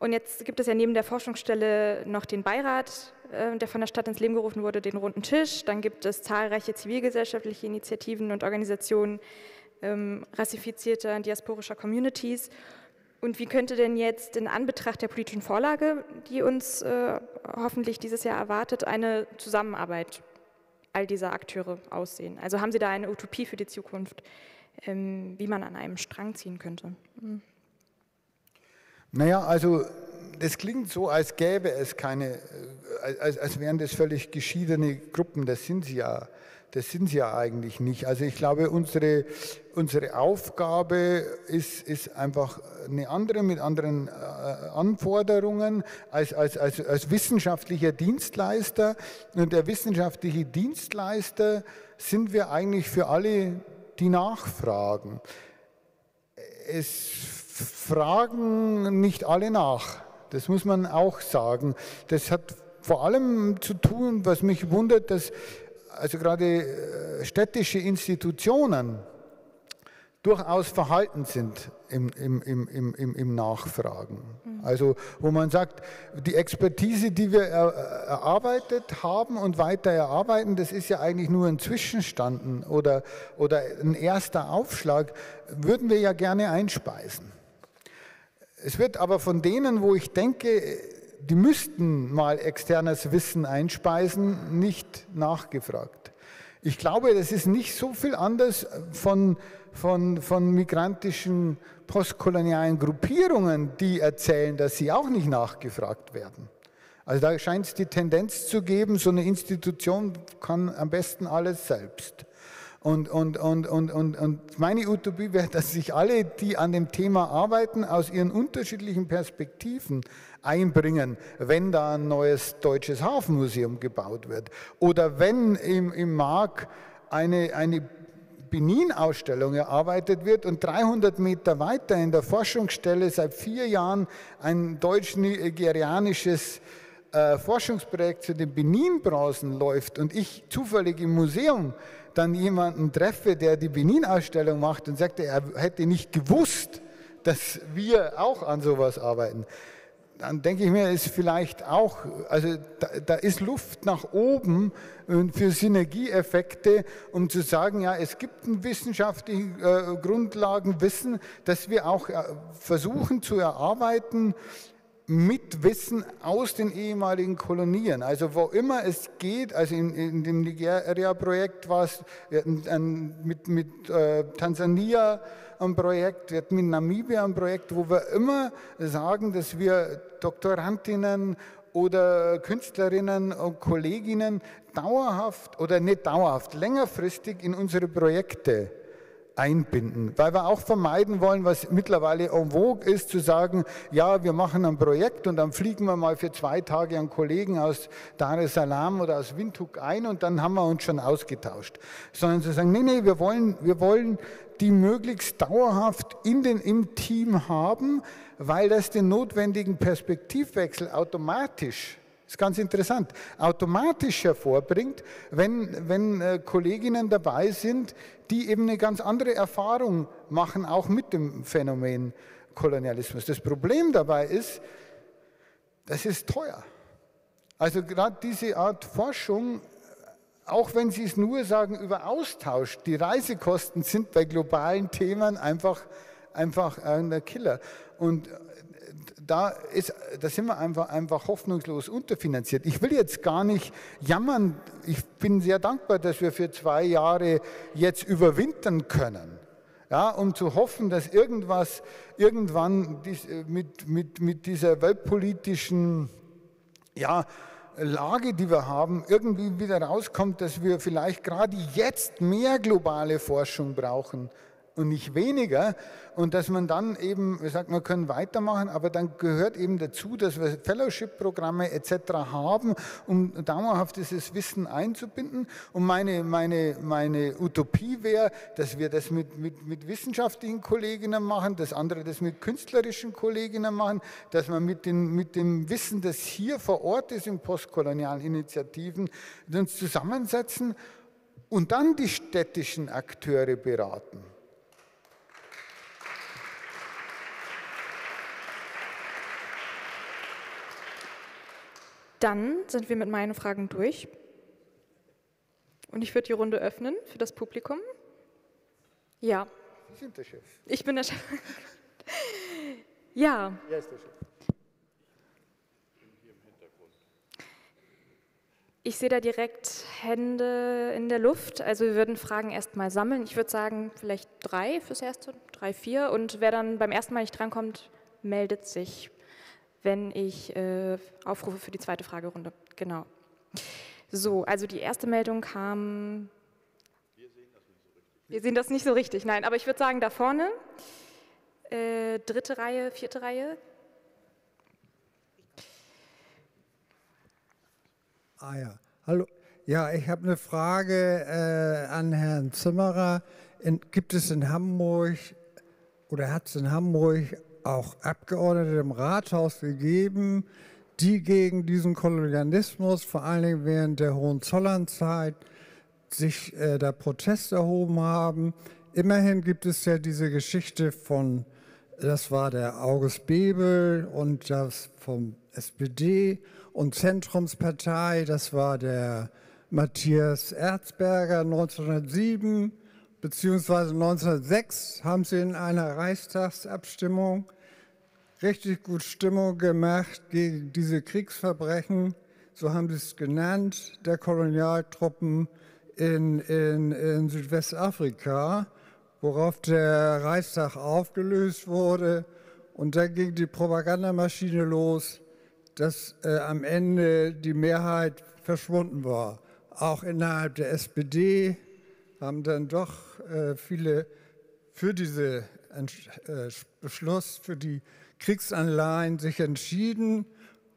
Und jetzt gibt es ja neben der Forschungsstelle noch den Beirat, äh, der von der Stadt ins Leben gerufen wurde, den Runden Tisch. Dann gibt es zahlreiche zivilgesellschaftliche Initiativen und Organisationen ähm, rassifizierter und diasporischer Communities. Und wie könnte denn jetzt in Anbetracht der politischen Vorlage, die uns äh, hoffentlich dieses Jahr erwartet, eine Zusammenarbeit all dieser Akteure aussehen? Also haben Sie da eine Utopie für die Zukunft, ähm, wie man an einem Strang ziehen könnte? Mhm. Naja, also das klingt so, als gäbe es keine, äh, als, als wären das völlig geschiedene Gruppen, das sind sie ja das sind sie ja eigentlich nicht. Also ich glaube, unsere, unsere Aufgabe ist, ist einfach eine andere mit anderen äh, Anforderungen als, als, als, als wissenschaftlicher Dienstleister. Und der wissenschaftliche Dienstleister sind wir eigentlich für alle, die nachfragen. Es fragen nicht alle nach. Das muss man auch sagen. Das hat vor allem zu tun, was mich wundert, dass also gerade äh, städtische Institutionen durchaus verhalten sind im, im, im, im, im Nachfragen. Mhm. Also wo man sagt, die Expertise, die wir erarbeitet haben und weiter erarbeiten, das ist ja eigentlich nur ein Zwischenstand oder, oder ein erster Aufschlag, würden wir ja gerne einspeisen. Es wird aber von denen, wo ich denke, die müssten mal externes Wissen einspeisen, nicht nachgefragt. Ich glaube, das ist nicht so viel anders von, von, von migrantischen postkolonialen Gruppierungen, die erzählen, dass sie auch nicht nachgefragt werden. Also da scheint es die Tendenz zu geben, so eine Institution kann am besten alles selbst. Und, und, und, und, und, und meine Utopie wäre, dass sich alle, die an dem Thema arbeiten, aus ihren unterschiedlichen Perspektiven einbringen, wenn da ein neues deutsches Hafenmuseum gebaut wird. Oder wenn im, im Mark eine, eine Benin-Ausstellung erarbeitet wird und 300 Meter weiter in der Forschungsstelle seit vier Jahren ein deutsch-nigerianisches äh, Forschungsprojekt zu den Benin-Bronzen läuft und ich zufällig im Museum dann jemanden treffe, der die Benin-Ausstellung macht und sagte, er hätte nicht gewusst, dass wir auch an sowas arbeiten, dann denke ich mir, ist vielleicht auch, also da, da, ist Luft nach oben für Synergieeffekte, um zu sagen, ja, es gibt ein wissenschaftliches äh, Grundlagenwissen, das wir auch äh, versuchen zu erarbeiten, mit Wissen aus den ehemaligen Kolonien. Also wo immer es geht, also in, in dem Nigeria-Projekt war es mit, mit äh, Tansania ein Projekt, wir hatten mit Namibia ein Projekt, wo wir immer sagen, dass wir Doktorandinnen oder Künstlerinnen und Kolleginnen dauerhaft oder nicht dauerhaft, längerfristig in unsere Projekte einbinden, weil wir auch vermeiden wollen, was mittlerweile en vogue ist, zu sagen, ja, wir machen ein Projekt und dann fliegen wir mal für zwei Tage einen Kollegen aus Dar es Salaam oder aus Windhoek ein und dann haben wir uns schon ausgetauscht. Sondern zu sagen, nee, nee, wir wollen, wir wollen die möglichst dauerhaft in den, im Team haben, weil das den notwendigen Perspektivwechsel automatisch ist ganz interessant, automatisch hervorbringt, wenn, wenn äh, Kolleginnen dabei sind, die eben eine ganz andere Erfahrung machen, auch mit dem Phänomen Kolonialismus. Das Problem dabei ist, das ist teuer. Also gerade diese Art Forschung, auch wenn Sie es nur sagen über Austausch, die Reisekosten sind bei globalen Themen einfach, einfach ein Killer. Und da, ist, da sind wir einfach, einfach hoffnungslos unterfinanziert. Ich will jetzt gar nicht jammern. Ich bin sehr dankbar, dass wir für zwei Jahre jetzt überwintern können. Ja, um zu hoffen, dass irgendwas irgendwann dies, mit, mit, mit dieser weltpolitischen ja, Lage, die wir haben, irgendwie wieder rauskommt, dass wir vielleicht gerade jetzt mehr globale Forschung brauchen und nicht weniger. Und dass man dann eben sagt, wir können weitermachen, aber dann gehört eben dazu, dass wir Fellowship-Programme etc. haben, um dauerhaft dieses Wissen einzubinden. Und meine, meine, meine Utopie wäre, dass wir das mit, mit, mit wissenschaftlichen Kolleginnen machen, dass andere das mit künstlerischen Kolleginnen machen, dass man mit, den, mit dem Wissen, das hier vor Ort ist in postkolonialen Initiativen, uns zusammensetzen und dann die städtischen Akteure beraten. Dann sind wir mit meinen Fragen durch. Und ich würde die Runde öffnen für das Publikum. Ja. Sie sind der Chef. Ich bin der Chef. ja. Er ist der Chef. Ich sehe da direkt Hände in der Luft. Also wir würden Fragen erstmal sammeln. Ich würde sagen, vielleicht drei fürs Erste, drei, vier. Und wer dann beim ersten Mal nicht drankommt, meldet sich wenn ich äh, aufrufe für die zweite Fragerunde. Genau. So, also die erste Meldung kam. Wir sehen das nicht so richtig. Wir sehen das nicht so richtig, nein, aber ich würde sagen, da vorne, äh, dritte Reihe, vierte Reihe. Ah ja, hallo. Ja, ich habe eine Frage äh, an Herrn Zimmerer. In, gibt es in Hamburg oder hat es in Hamburg auch Abgeordnete im Rathaus gegeben, die gegen diesen Kolonialismus, vor allen Dingen während der Hohenzollernzeit, sich äh, da Protest erhoben haben. Immerhin gibt es ja diese Geschichte von, das war der August Bebel und das vom SPD und Zentrumspartei, das war der Matthias Erzberger 1907 beziehungsweise 1906 haben sie in einer Reichstagsabstimmung richtig gut Stimmung gemacht gegen diese Kriegsverbrechen, so haben sie es genannt, der Kolonialtruppen in, in, in Südwestafrika. worauf der Reichstag aufgelöst wurde. Und dann ging die Propagandamaschine los, dass äh, am Ende die Mehrheit verschwunden war. Auch innerhalb der SPD haben dann doch äh, viele für diesen äh, Beschluss, für die Kriegsanleihen sich entschieden.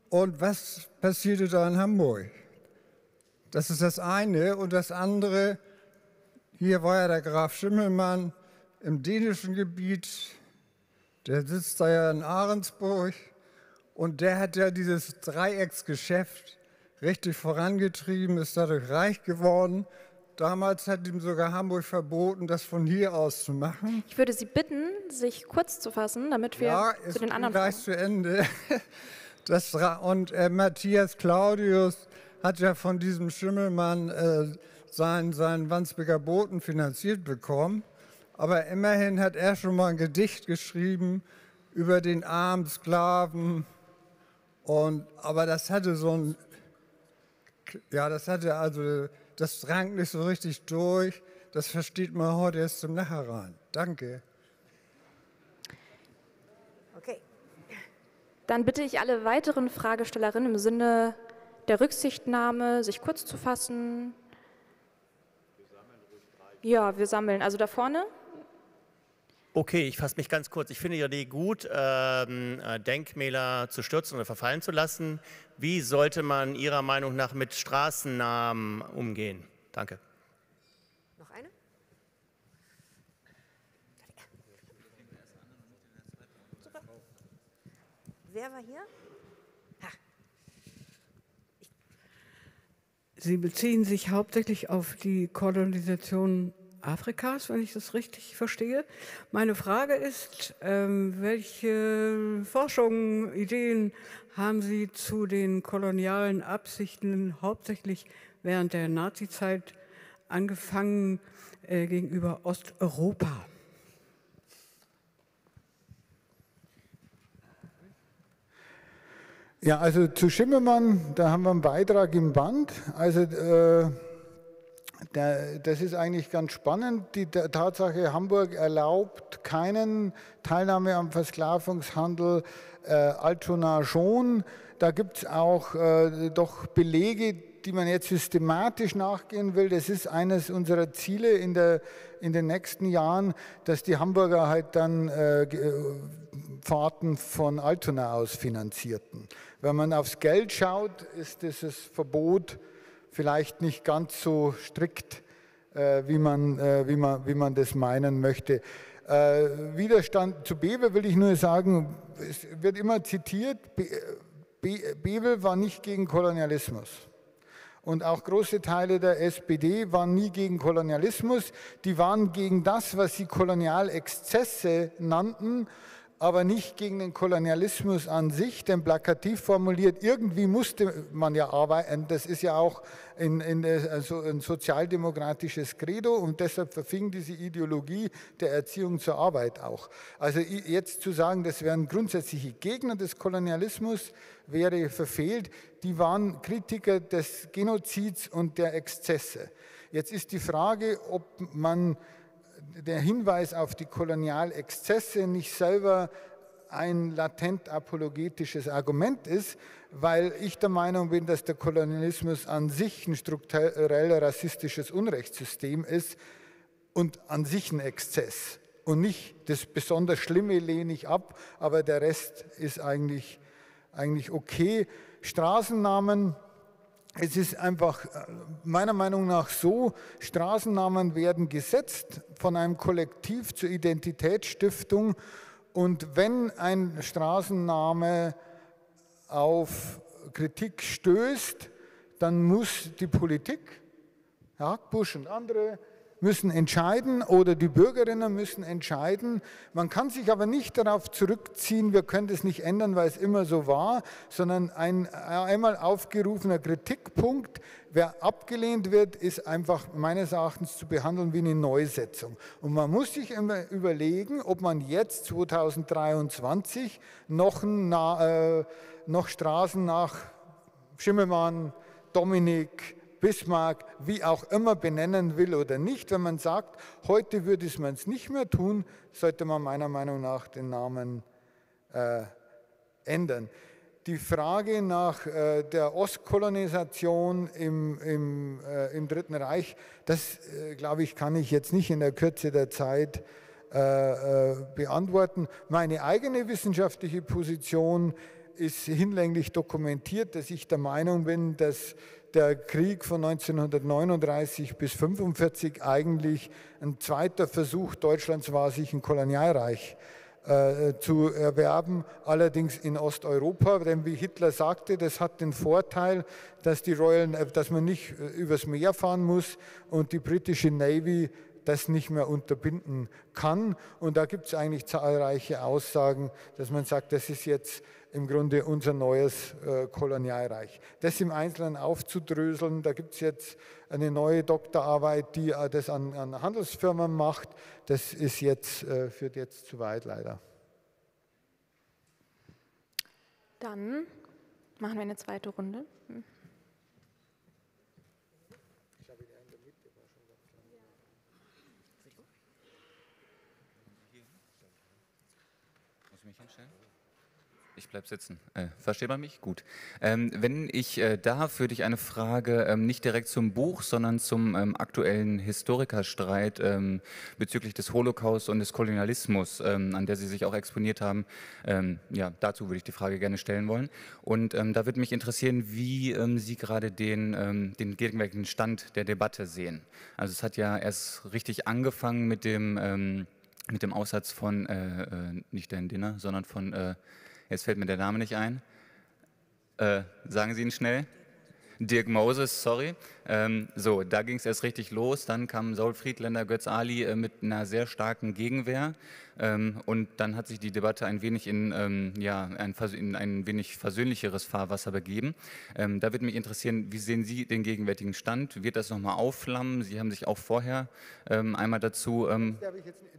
Und was passierte da in Hamburg? Das ist das eine. Und das andere, hier war ja der Graf Schimmelmann im dänischen Gebiet, der sitzt da ja in Ahrensburg und der hat ja dieses Dreiecksgeschäft richtig vorangetrieben, ist dadurch reich geworden. Damals hat ihm sogar Hamburg verboten, das von hier aus zu machen. Ich würde Sie bitten, sich kurz zu fassen, damit wir ja, zu den anderen gleich zu Ende. Das, und äh, Matthias Claudius hat ja von diesem Schimmelmann äh, seinen, seinen Wandsbeker Boten finanziert bekommen. Aber immerhin hat er schon mal ein Gedicht geschrieben über den armen Sklaven. Und, aber das hatte so ein, ja, das hatte also, das drang nicht so richtig durch. Das versteht man heute erst zum Nachhinein. Danke. Okay. Dann bitte ich alle weiteren Fragestellerinnen im Sinne der Rücksichtnahme, sich kurz zu fassen. Ja, wir sammeln. Also da vorne. Okay, ich fasse mich ganz kurz. Ich finde die Idee gut, ähm, äh, Denkmäler zu stürzen oder verfallen zu lassen. Wie sollte man Ihrer Meinung nach mit Straßennamen umgehen? Danke. Noch eine? Super. Wer war hier? Sie beziehen sich hauptsächlich auf die Kolonisation Afrikas, wenn ich das richtig verstehe. Meine Frage ist, ähm, welche Forschungen, Ideen haben Sie zu den kolonialen Absichten hauptsächlich während der Nazizeit angefangen äh, gegenüber Osteuropa? Ja, also zu Schimmermann, da haben wir einen Beitrag im Band. Also äh, das ist eigentlich ganz spannend. Die Tatsache, Hamburg erlaubt keinen Teilnahme am Versklavungshandel, äh, Altona schon. Da gibt es auch äh, doch Belege, die man jetzt systematisch nachgehen will. Das ist eines unserer Ziele in, der, in den nächsten Jahren, dass die Hamburger halt dann äh, äh Fahrten von Altona aus finanzierten. Wenn man aufs Geld schaut, ist dieses Verbot vielleicht nicht ganz so strikt, äh, wie, man, äh, wie, man, wie man das meinen möchte. Äh, Widerstand zu Bebel will ich nur sagen, es wird immer zitiert, Be Be Bebel war nicht gegen Kolonialismus. Und auch große Teile der SPD waren nie gegen Kolonialismus. Die waren gegen das, was sie Kolonialexzesse nannten aber nicht gegen den Kolonialismus an sich, denn plakativ formuliert, irgendwie musste man ja arbeiten, das ist ja auch in, in, also ein sozialdemokratisches Credo und deshalb verfing diese Ideologie der Erziehung zur Arbeit auch. Also jetzt zu sagen, das wären grundsätzliche Gegner des Kolonialismus, wäre verfehlt. Die waren Kritiker des Genozids und der Exzesse. Jetzt ist die Frage, ob man der Hinweis auf die Kolonialexzesse nicht selber ein latent apologetisches Argument ist, weil ich der Meinung bin, dass der Kolonialismus an sich ein strukturell rassistisches Unrechtssystem ist und an sich ein Exzess. Und nicht das besonders Schlimme lehne ich ab, aber der Rest ist eigentlich, eigentlich okay. Straßennamen es ist einfach äh, meiner Meinung nach so, Straßennamen werden gesetzt von einem Kollektiv zur Identitätsstiftung. Und wenn ein Straßenname auf Kritik stößt, dann muss die Politik, Herr Hackbusch und andere, müssen entscheiden oder die Bürgerinnen müssen entscheiden. Man kann sich aber nicht darauf zurückziehen, wir können das nicht ändern, weil es immer so war, sondern ein einmal aufgerufener Kritikpunkt, wer abgelehnt wird, ist einfach meines Erachtens zu behandeln wie eine Neusetzung. Und man muss sich immer überlegen, ob man jetzt 2023 noch, ein, äh, noch Straßen nach Schimmelmann, Dominik, Bismarck, wie auch immer benennen will oder nicht. Wenn man sagt, heute würde man es nicht mehr tun, sollte man meiner Meinung nach den Namen äh, ändern. Die Frage nach äh, der Ostkolonisation im, im, äh, im, Dritten Reich, das äh, glaube ich, kann ich jetzt nicht in der Kürze der Zeit äh, äh, beantworten. Meine eigene wissenschaftliche Position ist hinlänglich dokumentiert, dass ich der Meinung bin, dass der Krieg von 1939 bis 1945 eigentlich ein zweiter Versuch Deutschlands war, sich ein Kolonialreich äh, zu erwerben, allerdings in Osteuropa. Denn wie Hitler sagte, das hat den Vorteil, dass, die Royal, dass man nicht äh, übers Meer fahren muss und die britische Navy das nicht mehr unterbinden kann. Und da gibt es eigentlich zahlreiche Aussagen, dass man sagt, das ist jetzt im Grunde unser neues äh, Kolonialreich. Das im Einzelnen aufzudröseln, da gibt es jetzt eine neue Doktorarbeit, die äh, das an, an, Handelsfirmen macht. Das ist jetzt, äh, führt jetzt zu weit leider. Dann machen wir eine zweite Runde. Hm. Ich bleibe sitzen. Äh, versteht man mich? Gut. Ähm, wenn ich äh, darf, würde ich eine Frage ähm, nicht direkt zum Buch, sondern zum ähm, aktuellen Historikerstreit ähm, bezüglich des Holocaust und des Kolonialismus, ähm, an der Sie sich auch exponiert haben. Ähm, ja, dazu würde ich die Frage gerne stellen wollen. Und da würde mich interessieren, wie Sie gerade den, den gegenwärtigen Stand der Debatte sehen. Also es hat ja erst richtig angefangen mit dem mit dem Aussatz von, äh, äh, nicht Dan Dinner, sondern von äh, Jetzt fällt mir der Name nicht ein. Äh, sagen Sie ihn schnell. Dirk Moses, sorry. Ähm, so, da ging es erst richtig los. Dann kam Saul Friedländer, Götz Ali äh, mit einer sehr starken Gegenwehr. Ähm, und dann hat sich die Debatte ein wenig in, ähm, ja, ein, in ein wenig versöhnlicheres Fahrwasser begeben. Ähm, da würde mich interessieren, wie sehen Sie den gegenwärtigen Stand? Wird das nochmal aufflammen? Sie haben sich auch vorher ähm, einmal dazu. Ähm,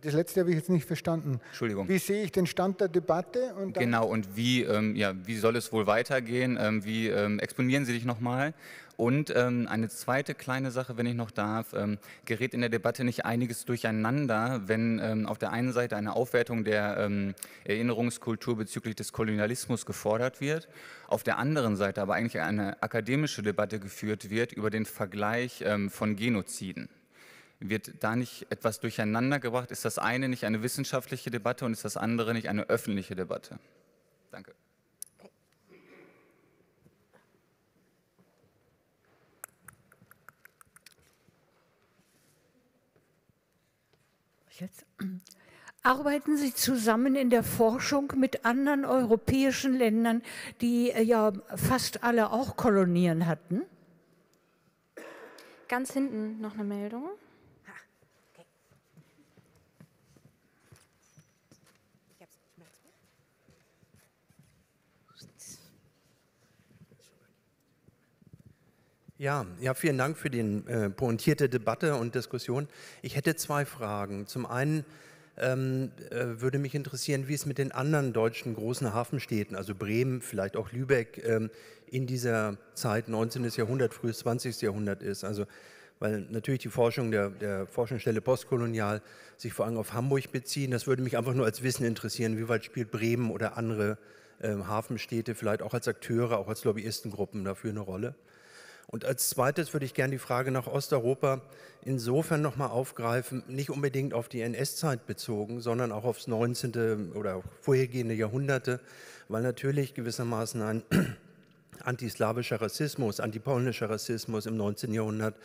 das letzte habe ich jetzt nicht verstanden. Entschuldigung. Wie sehe ich den Stand der Debatte? Und genau, und wie, ja, wie soll es wohl weitergehen? wie exponieren Sie dich nochmal? Und ähm, eine zweite kleine Sache, wenn ich noch darf, ähm, gerät in der Debatte nicht einiges durcheinander, wenn ähm, auf der einen Seite eine Aufwertung der ähm, Erinnerungskultur bezüglich des Kolonialismus gefordert wird, auf der anderen Seite aber eigentlich eine akademische Debatte geführt wird über den Vergleich ähm, von Genoziden. Wird da nicht etwas durcheinander gebracht? Ist das eine nicht eine wissenschaftliche Debatte und ist das andere nicht eine öffentliche Debatte? Danke. Jetzt. Arbeiten Sie zusammen in der Forschung mit anderen europäischen Ländern, die äh, ja fast alle auch Kolonien hatten? Ganz hinten noch eine Meldung. Ja, ja, vielen Dank für die äh, pointierte Debatte und Diskussion. Ich hätte zwei Fragen. Zum einen ähm, äh, würde mich interessieren, wie es mit den anderen deutschen großen Hafenstädten, also Bremen, vielleicht auch Lübeck, ähm, in dieser Zeit 19. Jahrhundert, frühes 20. Jahrhundert ist. Also weil natürlich die Forschung der, der Forschungsstelle Postkolonial sich vor allem auf Hamburg beziehen. Das würde mich einfach nur als Wissen interessieren, wie weit spielt Bremen oder andere ähm, Hafenstädte vielleicht auch als Akteure, auch als Lobbyistengruppen dafür eine Rolle? Und als zweites würde ich gerne die Frage nach Osteuropa insofern nochmal aufgreifen, nicht unbedingt auf die NS-Zeit bezogen, sondern auch aufs 19. oder vorhergehende Jahrhunderte, weil natürlich gewissermaßen ein antislawischer Rassismus, antipolnischer Rassismus im 19. Jahrhundert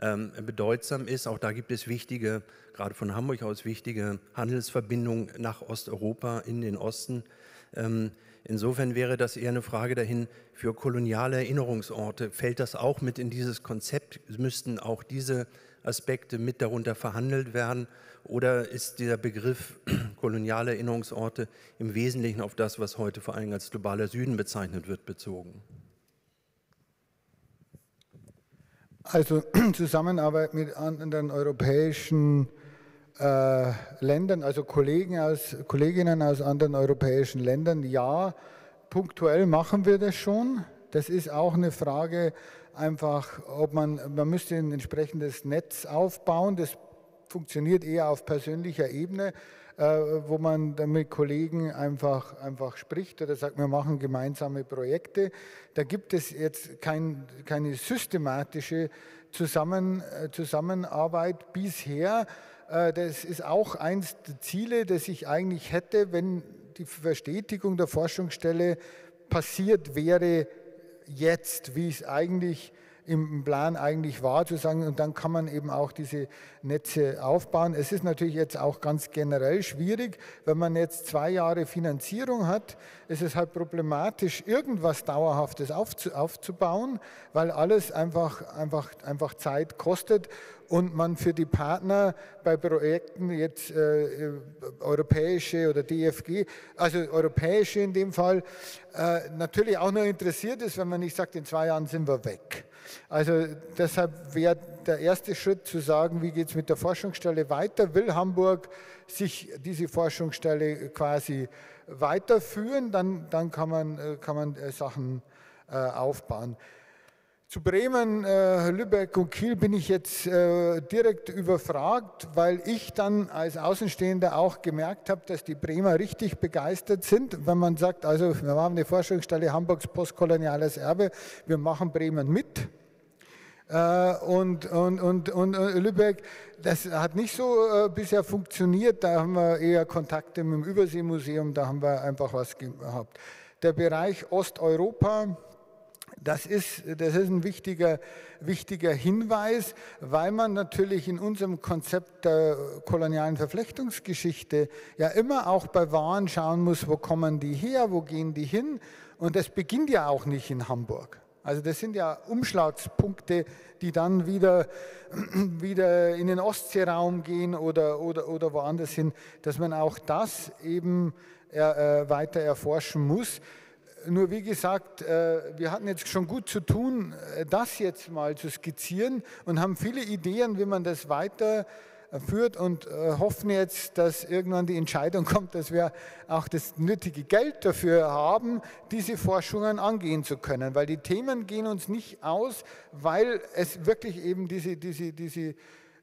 ähm, bedeutsam ist. Auch da gibt es wichtige, gerade von Hamburg aus wichtige Handelsverbindungen nach Osteuropa in den Osten. Ähm, Insofern wäre das eher eine Frage dahin für koloniale Erinnerungsorte. Fällt das auch mit in dieses Konzept? Müssten auch diese Aspekte mit darunter verhandelt werden? Oder ist dieser Begriff koloniale Erinnerungsorte im Wesentlichen auf das, was heute vor allem als globaler Süden bezeichnet wird, bezogen? Also Zusammenarbeit mit anderen europäischen äh, Ländern, also Kollegen aus, Kolleginnen aus anderen europäischen Ländern, ja, punktuell machen wir das schon. Das ist auch eine Frage einfach, ob man, man müsste ein entsprechendes Netz aufbauen, das funktioniert eher auf persönlicher Ebene, äh, wo man dann mit Kollegen einfach, einfach spricht oder sagt, wir machen gemeinsame Projekte. Da gibt es jetzt kein, keine systematische Zusammen, äh, Zusammenarbeit bisher. Äh, das ist auch eins der Ziele, das ich eigentlich hätte, wenn die Verstetigung der Forschungsstelle passiert wäre jetzt, wie es eigentlich im Plan eigentlich war, zu sagen, und dann kann man eben auch diese Netze aufbauen. Es ist natürlich jetzt auch ganz generell schwierig, wenn man jetzt zwei Jahre Finanzierung hat, ist es halt problematisch, irgendwas Dauerhaftes aufzubauen, weil alles einfach, einfach, einfach Zeit kostet und man für die Partner bei Projekten jetzt äh, europäische oder DFG, also europäische in dem Fall, äh, natürlich auch nur interessiert ist, wenn man nicht sagt, in zwei Jahren sind wir weg. Also deshalb wäre der erste Schritt zu sagen, wie geht es mit der Forschungsstelle weiter? Will Hamburg sich diese Forschungsstelle quasi weiterführen? Dann, dann kann man, äh, kann man äh, Sachen äh, aufbauen. Zu Bremen, äh, Lübeck und Kiel bin ich jetzt äh, direkt überfragt, weil ich dann als Außenstehender auch gemerkt habe, dass die Bremer richtig begeistert sind, wenn man sagt, also wir haben eine Forschungsstelle Hamburgs postkoloniales Erbe, wir machen Bremen mit. Äh, und, und, und, und, Lübeck, das hat nicht so bisher funktioniert, da haben wir eher Kontakte mit dem Überseemuseum, da haben wir einfach was gehabt. Der Bereich Osteuropa, das ist, das ist ein wichtiger, wichtiger Hinweis, weil man natürlich in unserem Konzept der kolonialen Verflechtungsgeschichte ja immer auch bei Waren schauen muss, wo kommen die her, wo gehen die hin. Und das beginnt ja auch nicht in Hamburg. Also das sind ja Umschlagspunkte, die dann wieder, wieder in den Ostseeraum gehen oder, oder, oder woanders hin, dass man auch das eben äh, weiter erforschen muss. Nur wie gesagt, äh, wir hatten jetzt schon gut zu tun, äh, das jetzt mal zu skizzieren und haben viele Ideen, wie man das weiterführt und äh, hoffen jetzt, dass irgendwann die Entscheidung kommt, dass wir auch das nötige Geld dafür haben, diese Forschungen angehen zu können. Weil die Themen gehen uns nicht aus, weil es wirklich eben diese, diese, diese,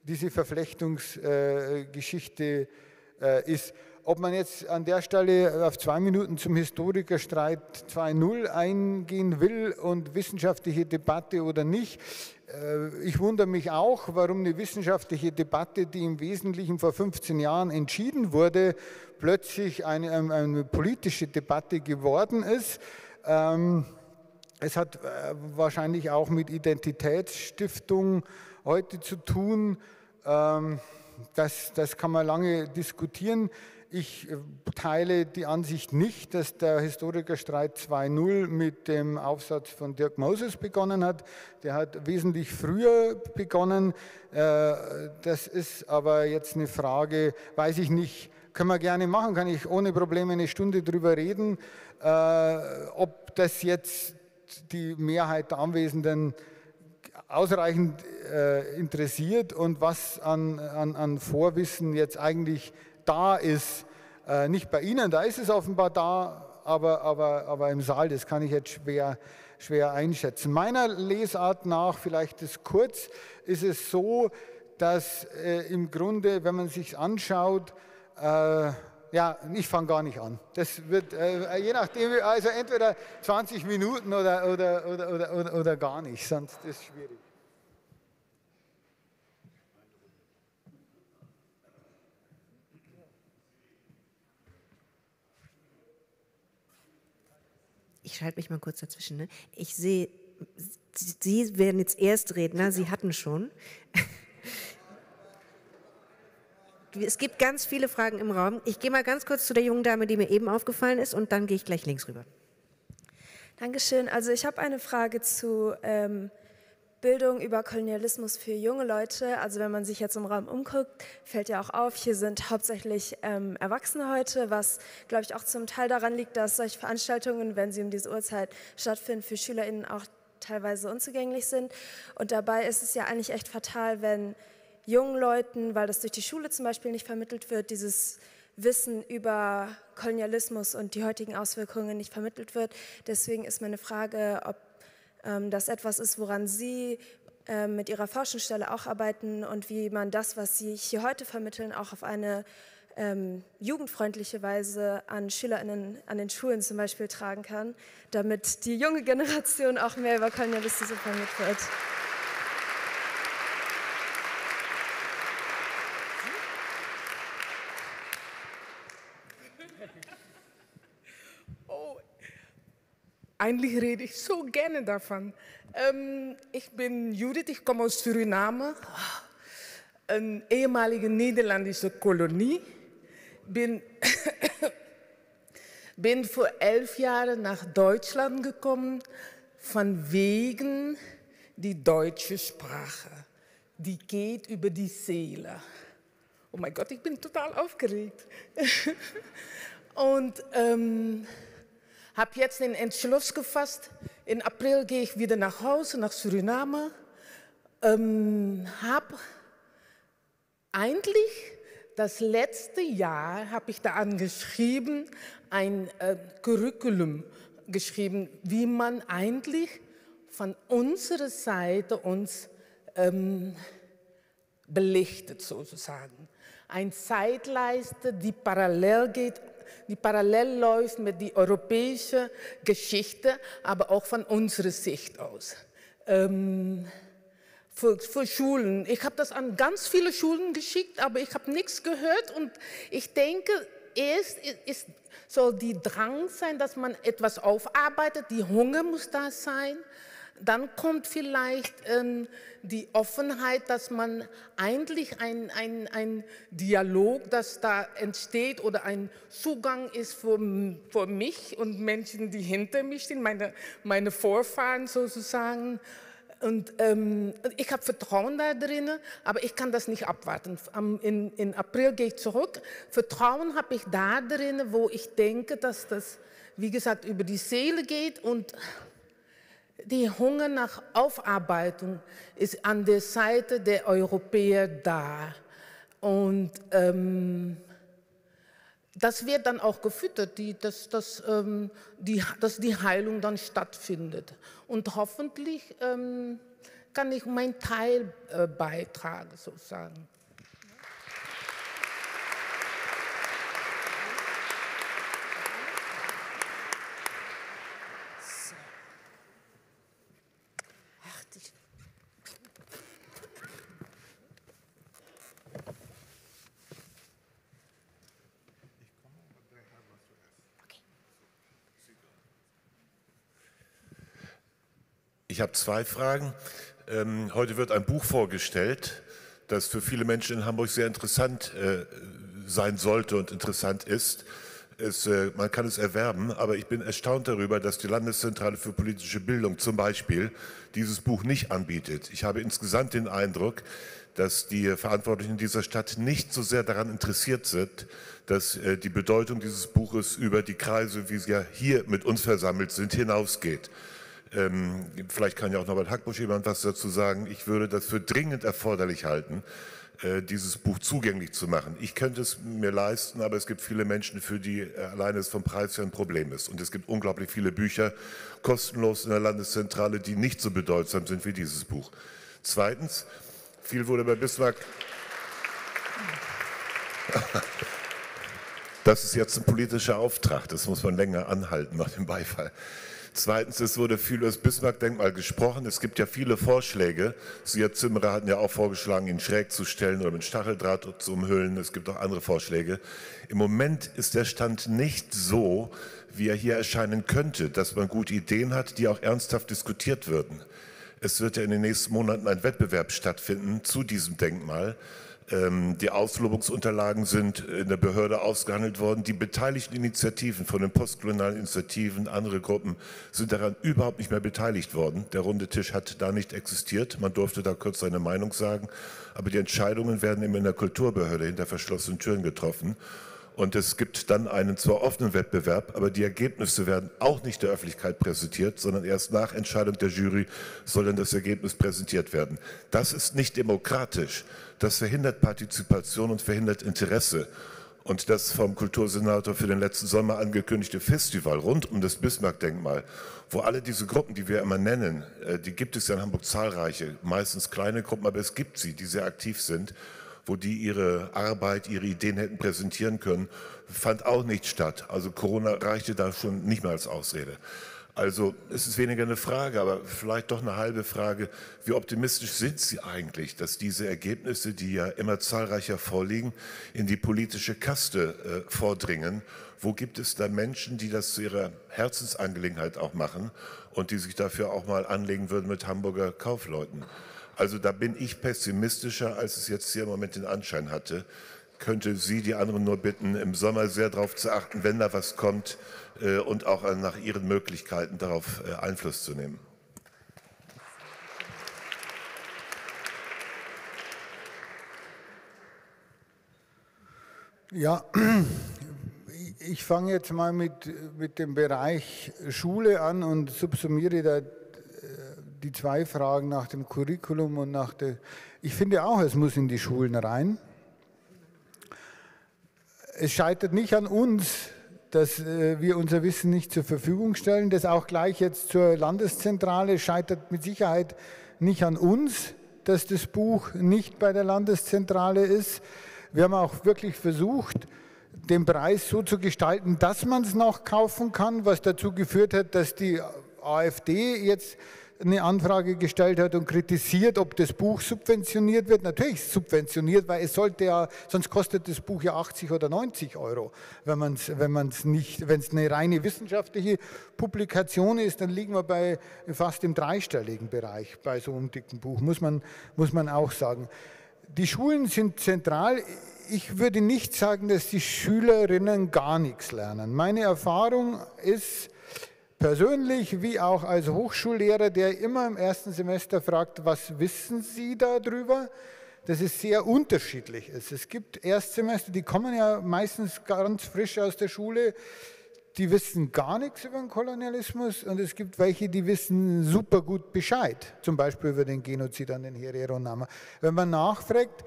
diese Verflechtungsgeschichte ist. Ob man jetzt an der Stelle auf zwei Minuten zum Historikerstreit 2.0 eingehen will und wissenschaftliche Debatte oder nicht, äh, ich wundere mich auch, warum eine wissenschaftliche Debatte, die im Wesentlichen vor 15 Jahren entschieden wurde, plötzlich eine, eine politische Debatte geworden ist. Ähm, es hat äh, wahrscheinlich auch mit Identitätsstiftung heute zu tun. Ähm, das, das kann man lange diskutieren. Ich äh, teile die Ansicht nicht, dass der Historikerstreit 2.0 mit dem Aufsatz von Dirk Moses begonnen hat. Der hat wesentlich früher begonnen. Äh, das ist aber jetzt eine Frage, weiß ich nicht, können wir gerne machen, kann ich ohne Probleme eine Stunde drüber reden, äh, ob das jetzt die Mehrheit der Anwesenden ausreichend interessiert und was an, an, an Vorwissen jetzt eigentlich da ist. Äh, nicht bei Ihnen, da ist es offenbar da, aber, aber, aber im Saal, das kann ich jetzt schwer, schwer einschätzen. Meiner Lesart nach, vielleicht ist kurz, ist es so, dass äh, im Grunde, wenn man sich anschaut, äh, ja, ich fange gar nicht an. Das wird äh, je nachdem, also entweder 20 Minuten oder, oder, oder, oder, oder gar nicht, sonst ist es schwierig. Ich schalte mich mal kurz dazwischen. Ne? Ich sehe, Sie werden jetzt Erstredner, Sie hatten schon. Es gibt ganz viele Fragen im Raum. Ich gehe mal ganz kurz zu der jungen Dame, die mir eben aufgefallen ist, und dann gehe ich gleich links rüber. Dankeschön. Also ich habe eine Frage zu ähm, Bildung über Kolonialismus für junge Leute. Also wenn man sich jetzt im Raum umguckt, fällt ja auch auf, hier sind hauptsächlich ähm, Erwachsene heute, was, glaube ich, auch zum Teil daran liegt, dass solche Veranstaltungen, wenn sie um diese Uhrzeit stattfinden, für SchülerInnen auch teilweise unzugänglich sind. Und dabei ist es ja eigentlich echt fatal, wenn jungen Leuten, weil das durch die Schule zum Beispiel nicht vermittelt wird, dieses Wissen über Kolonialismus und die heutigen Auswirkungen nicht vermittelt wird. Deswegen ist meine Frage, ob ähm, das etwas ist, woran Sie äh, mit Ihrer Forschungsstelle auch arbeiten und wie man das, was Sie hier heute vermitteln, auch auf eine ähm, jugendfreundliche Weise an SchülerInnen an den Schulen zum Beispiel tragen kann, damit die junge Generation auch mehr über Kolonialismus informiert wird. Eigentlich rede ich so gerne davon. Ähm, ich bin Judith, ich komme aus Suriname, eine ehemalige niederländische Kolonie. Bin, bin vor elf Jahren nach Deutschland gekommen, von wegen die deutsche Sprache. Die geht über die Seele. Oh mein Gott, ich bin total aufgeregt. Und ähm, habe jetzt den Entschluss gefasst, in April gehe ich wieder nach Hause, nach Suriname. Ähm, habe eigentlich das letzte Jahr, habe ich daran geschrieben, ein äh, Curriculum geschrieben, wie man eigentlich von unserer Seite uns ähm, belichtet sozusagen. Ein Zeitleiste, die parallel geht die parallel läuft mit der europäischen Geschichte, aber auch von unserer Sicht aus. Ähm, für, für, Schulen. Ich habe das an ganz viele Schulen geschickt, aber ich habe nichts gehört und ich denke, erst ist, soll die Drang sein, dass man etwas aufarbeitet, die Hunger muss da sein dann kommt vielleicht ähm, die Offenheit, dass man eigentlich ein, ein, ein Dialog, das da entsteht oder ein Zugang ist für, für mich und Menschen, die hinter mir stehen, meine, meine Vorfahren sozusagen. Und ähm, ich habe Vertrauen da drin, aber ich kann das nicht abwarten. Am, in, in April gehe ich zurück. Vertrauen habe ich da drin, wo ich denke, dass das, wie gesagt, über die Seele geht und die Hunger nach Aufarbeitung ist an der Seite der Europäer da. Und ähm, das wird dann auch gefüttert, die, dass, dass, ähm, die, dass die Heilung dann stattfindet. Und hoffentlich ähm, kann ich meinen Teil äh, beitragen, sozusagen. Ich habe zwei Fragen. Ähm, heute wird ein Buch vorgestellt, das für viele Menschen in Hamburg sehr interessant äh, sein sollte und interessant ist. Es, äh, man kann es erwerben, aber ich bin erstaunt darüber, dass die Landeszentrale für politische Bildung zum Beispiel dieses Buch nicht anbietet. Ich habe insgesamt den Eindruck, dass die Verantwortlichen dieser Stadt nicht so sehr daran interessiert sind, dass äh, die Bedeutung dieses Buches über die Kreise, wie sie ja hier mit uns versammelt sind, hinausgeht. Ähm, vielleicht kann ja auch Norbert Hackbusch jemand was dazu sagen. Ich würde das für dringend erforderlich halten, äh, dieses Buch zugänglich zu machen. Ich könnte es mir leisten, aber es gibt viele Menschen, für die äh, alleine es vom Preis her ein Problem ist. Und es gibt unglaublich viele Bücher kostenlos in der Landeszentrale, die nicht so bedeutsam sind wie dieses Buch. Zweitens, viel wurde bei Bismarck. Das ist jetzt ein politischer Auftrag, das muss man länger anhalten nach dem Beifall. Zweitens, es wurde viel über das Bismarck-Denkmal gesprochen. Es gibt ja viele Vorschläge. Sie, Herr Zimmerer, hatten ja auch vorgeschlagen, ihn schräg zu stellen oder mit Stacheldraht zu umhüllen. Es gibt auch andere Vorschläge. Im Moment ist der Stand nicht so, wie er hier erscheinen könnte, dass man gute Ideen hat, die auch ernsthaft diskutiert würden. Es wird ja in den nächsten Monaten ein Wettbewerb stattfinden zu diesem Denkmal. Ähm, die Auslobungsunterlagen sind in der Behörde ausgehandelt worden. Die beteiligten Initiativen von den postkolonialen Initiativen, andere Gruppen sind daran überhaupt nicht mehr beteiligt worden. Der runde Tisch hat da nicht existiert. Man durfte da kurz seine Meinung sagen. Aber die Entscheidungen werden immer in der Kulturbehörde hinter verschlossenen Türen getroffen. Und es gibt dann einen zwar offenen Wettbewerb, aber die Ergebnisse werden auch nicht der Öffentlichkeit präsentiert, sondern erst nach Entscheidung der Jury soll dann das Ergebnis präsentiert werden. Das ist nicht demokratisch. Das verhindert Partizipation und verhindert Interesse. Und das vom Kultursenator für den letzten Sommer angekündigte Festival rund um das Bismarck-Denkmal, wo alle diese Gruppen, die wir immer nennen, äh, die gibt es ja in Hamburg zahlreiche, meistens kleine Gruppen, aber es gibt sie, die sehr aktiv sind, wo die ihre Arbeit, ihre Ideen hätten präsentieren können, fand auch nicht statt. Also Corona reichte da schon nicht mehr als Ausrede. Also es ist weniger eine Frage, aber vielleicht doch eine halbe Frage. Wie optimistisch sind Sie eigentlich, dass diese Ergebnisse, die ja immer zahlreicher vorliegen, in die politische Kaste äh, vordringen? Wo gibt es da Menschen, die das zu ihrer Herzensangelegenheit auch machen und die sich dafür auch mal anlegen würden mit Hamburger Kaufleuten? Also da bin ich pessimistischer, als es jetzt hier im Moment den Anschein hatte könnte Sie die anderen nur bitten, im Sommer sehr darauf zu achten, wenn da was kommt und auch äh, nach Ihren Möglichkeiten darauf äh, Einfluss zu nehmen. Ja, ich fange jetzt mal mit, mit dem Bereich Schule an und subsumiere da die zwei Fragen nach dem Curriculum und nach der. Ich finde auch, es muss in die Schulen rein es scheitert nicht an uns, dass äh, wir unser Wissen nicht zur Verfügung stellen. Das auch gleich jetzt zur Landeszentrale scheitert mit Sicherheit nicht an uns, dass das Buch nicht bei der Landeszentrale ist. Wir haben auch wirklich versucht, den Preis so zu gestalten, dass man es noch kaufen kann, was dazu geführt hat, dass die AfD jetzt eine Anfrage gestellt hat und kritisiert, ob das Buch subventioniert wird. Natürlich subventioniert, weil es sollte ja, sonst kostet das Buch ja 80 oder 90 Euro. Wenn man es wenn man's nicht, wenn es eine reine wissenschaftliche Publikation ist, dann liegen wir bei fast im dreistelligen Bereich bei so einem dicken Buch, muss man, muss man auch sagen. Die Schulen sind zentral. Ich würde nicht sagen, dass die Schülerinnen gar nichts lernen. Meine Erfahrung ist, persönlich wie auch als Hochschullehrer, der immer im ersten Semester fragt, was wissen Sie darüber? dass es sehr unterschiedlich ist. Es gibt Erstsemester, die kommen ja meistens ganz frisch aus der Schule, die wissen gar nichts über den Kolonialismus und es gibt welche, die wissen super gut Bescheid, zum Beispiel über den Genozid an den Herero-Nama. Wenn man nachfragt,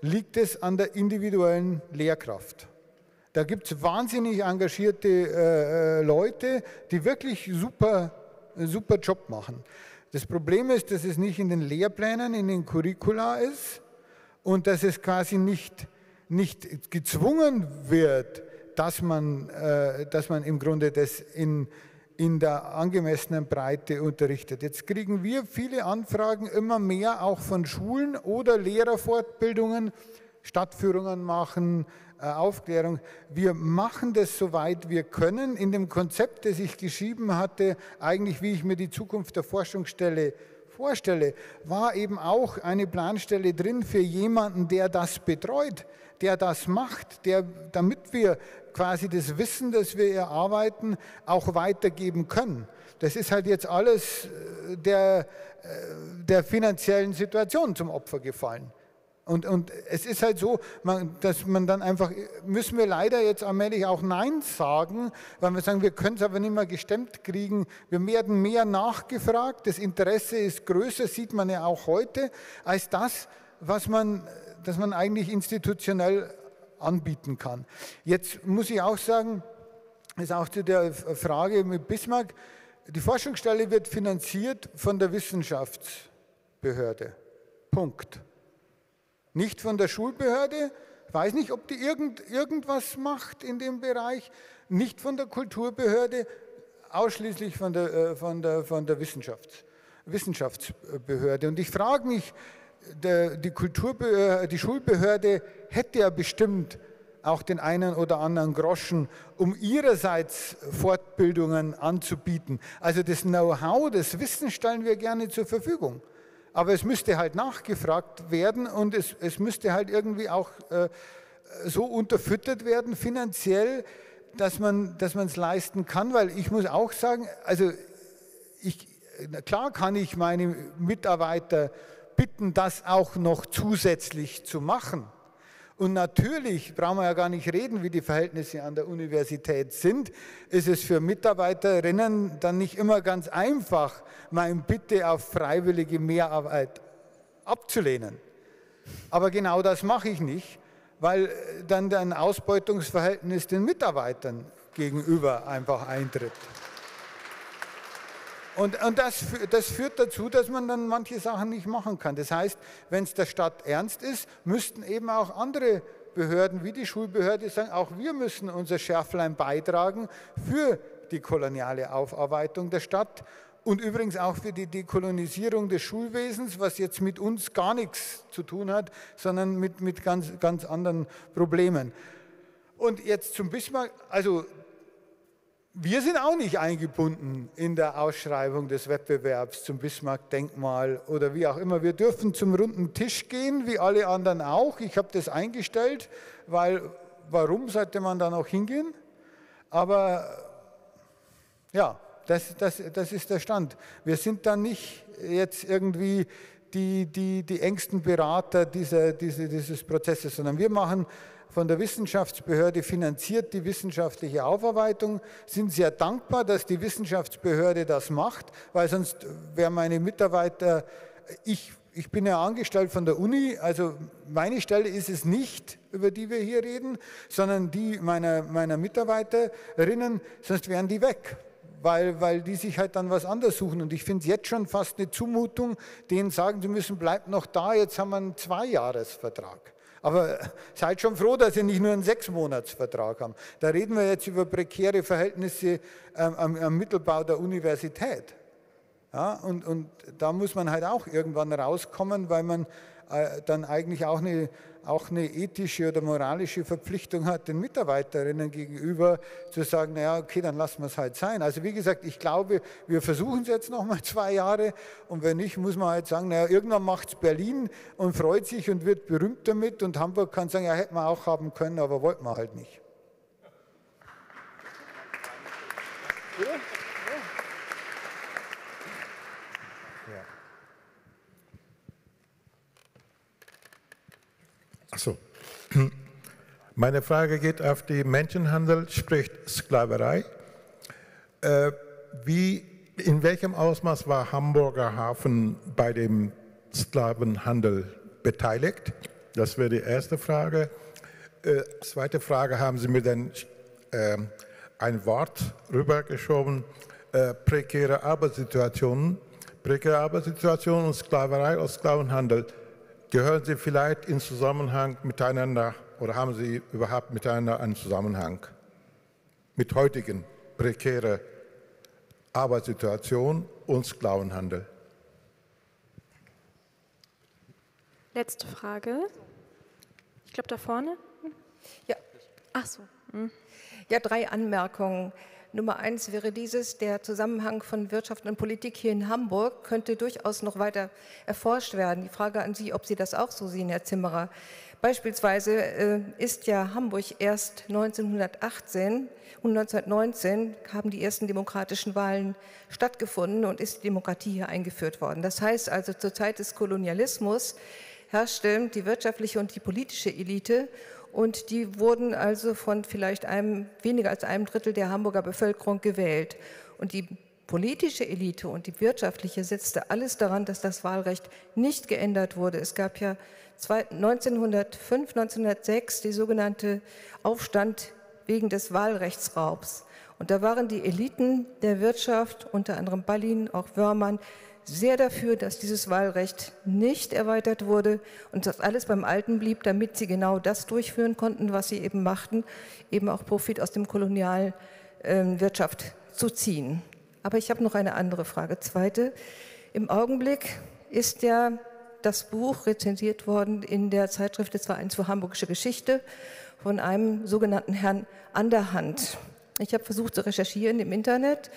liegt es an der individuellen Lehrkraft. Da gibt es wahnsinnig engagierte äh, äh, Leute, die wirklich super, super Job machen. Das Problem ist, dass es nicht in den Lehrplänen, in den Curricula ist und dass es quasi nicht, nicht gezwungen wird, dass man, äh, dass man im Grunde das in, in der angemessenen Breite unterrichtet. Jetzt kriegen wir viele Anfragen, immer mehr auch von Schulen oder Lehrerfortbildungen, Stadtführungen machen, Aufklärung. Wir machen das soweit wir können. In dem Konzept, das ich geschrieben hatte, eigentlich wie ich mir die Zukunft der Forschungsstelle vorstelle, war eben auch eine Planstelle drin für jemanden, der das betreut, der das macht, der, damit wir quasi das Wissen, das wir erarbeiten, auch weitergeben können. Das ist halt jetzt alles äh, der, äh, der finanziellen Situation zum Opfer gefallen. Und, und es ist halt so, man, dass man dann einfach, müssen wir leider jetzt allmählich auch Nein sagen, weil wir sagen, wir können es aber nicht mehr gestemmt kriegen. Wir werden mehr nachgefragt, das Interesse ist größer, sieht man ja auch heute, als das, was man, das man eigentlich institutionell anbieten kann. Jetzt muss ich auch sagen, ist auch zu der Frage mit Bismarck, die Forschungsstelle wird finanziert von der Wissenschaftsbehörde. Punkt. Nicht von der Schulbehörde, weiß nicht, ob die irgend, irgendwas macht in dem Bereich, nicht von der Kulturbehörde, ausschließlich von der, äh, von der, von der Wissenschafts, Wissenschaftsbehörde. Und ich frage mich, der, die, die Schulbehörde hätte ja bestimmt auch den einen oder anderen Groschen, um ihrerseits Fortbildungen anzubieten. Also das Know-how, das Wissen stellen wir gerne zur Verfügung. Aber es müsste halt nachgefragt werden und es, es müsste halt irgendwie auch äh, so unterfüttert werden finanziell, dass man es leisten kann, weil ich muss auch sagen, also ich, klar kann ich meine Mitarbeiter bitten, das auch noch zusätzlich zu machen. Und natürlich brauchen wir ja gar nicht reden, wie die Verhältnisse an der Universität sind. Ist es für Mitarbeiterinnen dann nicht immer ganz einfach, meine Bitte auf freiwillige Mehrarbeit abzulehnen. Aber genau das mache ich nicht, weil äh, dann ein Ausbeutungsverhältnis den Mitarbeitern gegenüber einfach eintritt. Und, und das, das, führt dazu, dass man dann manche Sachen nicht machen kann. Das heißt, wenn es der Stadt ernst ist, müssten eben auch andere Behörden wie die Schulbehörde sagen, auch wir müssen unser Schärflein beitragen für die koloniale Aufarbeitung der Stadt und übrigens auch für die Dekolonisierung des Schulwesens, was jetzt mit uns gar nichts zu tun hat, sondern mit, mit ganz, ganz anderen Problemen. Und jetzt zum Bismarck, also wir sind auch nicht eingebunden in der Ausschreibung des Wettbewerbs zum Bismarck-Denkmal oder wie auch immer. Wir dürfen zum runden Tisch gehen, wie alle anderen auch. Ich habe das eingestellt, weil warum sollte man da noch hingehen? Aber ja, das, das, das ist der Stand. Wir sind dann nicht jetzt irgendwie die, die, die engsten Berater dieser, dieser, dieses Prozesses, sondern wir machen von der Wissenschaftsbehörde finanziert die wissenschaftliche Aufarbeitung, sind sehr dankbar, dass die Wissenschaftsbehörde das macht, weil sonst wären meine Mitarbeiter, ich, ich bin ja angestellt von der Uni, also meine Stelle ist es nicht, über die wir hier reden, sondern die meiner, meiner Mitarbeiterinnen, sonst wären die weg weil, weil die sich halt dann was anderes suchen. Und ich finde es jetzt schon fast eine Zumutung, denen sagen zu müssen, bleibt noch da, jetzt haben wir einen Zweijahresvertrag. Aber seid schon froh, dass ihr nicht nur einen Sechsmonatsvertrag habt. Da reden wir jetzt über prekäre Verhältnisse ähm, am, am, Mittelbau der Universität. Ja, und, und da muss man halt auch irgendwann rauskommen, weil man äh, dann eigentlich auch eine, auch eine ethische oder moralische Verpflichtung hat, den Mitarbeiterinnen gegenüber zu sagen, naja, okay, dann lassen wir es halt sein. Also wie gesagt, ich glaube, wir versuchen es jetzt noch mal zwei Jahre und wenn nicht, muss man halt sagen, naja, irgendwann macht es Berlin und freut sich und wird berühmt damit und Hamburg kann sagen, ja, hätten wir auch haben können, aber wollten wir halt nicht. Ja. Achso. Meine Frage geht auf die Menschenhandel, sprich Sklaverei. Äh, wie, in welchem Ausmaß war Hamburger Hafen bei dem Sklavenhandel beteiligt? Das wäre die erste Frage. Äh, zweite Frage, haben Sie mir denn äh, ein Wort rübergeschoben? Äh, prekäre Arbeitssituationen. Prekäre Arbeitssituationen und Sklaverei oder Sklavenhandel Gehören sie vielleicht in Zusammenhang miteinander oder haben sie überhaupt miteinander einen Zusammenhang mit heutigen prekären Arbeitssituation und Sklavenhandel? Letzte Frage. Ich glaube da vorne. Ja. Ach so. Ja, drei Anmerkungen. Nummer eins wäre dieses, der Zusammenhang von Wirtschaft und Politik hier in Hamburg könnte durchaus noch weiter erforscht werden. Die Frage an Sie, ob Sie das auch so sehen, Herr Zimmerer. Beispielsweise äh, ist ja Hamburg erst 1918 und 1919 haben die ersten demokratischen Wahlen stattgefunden und ist die Demokratie hier eingeführt worden. Das heißt also, zur Zeit des Kolonialismus herrschte die wirtschaftliche und die politische Elite und die wurden also von vielleicht einem, weniger als einem Drittel der Hamburger Bevölkerung gewählt. Und die politische Elite und die wirtschaftliche setzte alles daran, dass das Wahlrecht nicht geändert wurde. Es gab ja 1905, 1906 die sogenannte Aufstand wegen des Wahlrechtsraubs. Und da waren die Eliten der Wirtschaft, unter anderem Ballin, auch Wörmann, sehr dafür, dass dieses Wahlrecht nicht erweitert wurde und dass alles beim Alten blieb, damit sie genau das durchführen konnten, was sie eben machten, eben auch Profit aus dem Kolonialwirtschaft ähm, zu ziehen. Aber ich habe noch eine andere Frage. Zweite, im Augenblick ist ja das Buch rezensiert worden in der Zeitschrift des Vereins für Hamburgische Geschichte von einem sogenannten Herrn Anderhand. Ich habe versucht zu recherchieren im Internet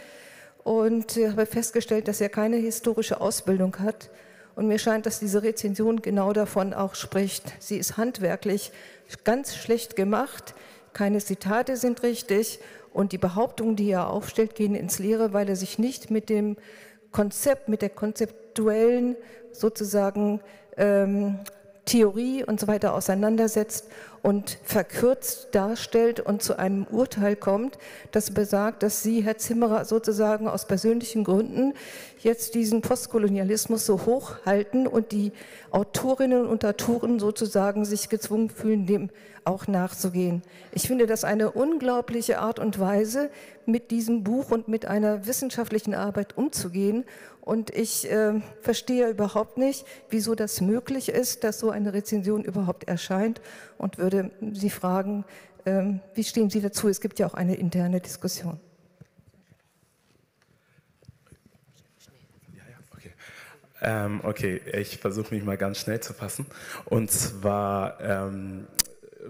und habe festgestellt, dass er keine historische Ausbildung hat. Und mir scheint, dass diese Rezension genau davon auch spricht. Sie ist handwerklich ganz schlecht gemacht, keine Zitate sind richtig und die Behauptungen, die er aufstellt, gehen ins Leere, weil er sich nicht mit dem Konzept, mit der konzeptuellen sozusagen ähm, Theorie und so weiter auseinandersetzt und verkürzt darstellt und zu einem Urteil kommt, das besagt, dass Sie, Herr Zimmerer, sozusagen aus persönlichen Gründen jetzt diesen Postkolonialismus so hochhalten und die Autorinnen und Autoren sozusagen sich gezwungen fühlen, dem auch nachzugehen. Ich finde das eine unglaubliche Art und Weise, mit diesem Buch und mit einer wissenschaftlichen Arbeit umzugehen. Und ich äh, verstehe überhaupt nicht, wieso das möglich ist, dass so eine Rezension überhaupt erscheint und würde Sie fragen, äh, wie stehen Sie dazu? Es gibt ja auch eine interne Diskussion. Ähm, okay, ich versuche mich mal ganz schnell zu fassen. Und zwar ähm,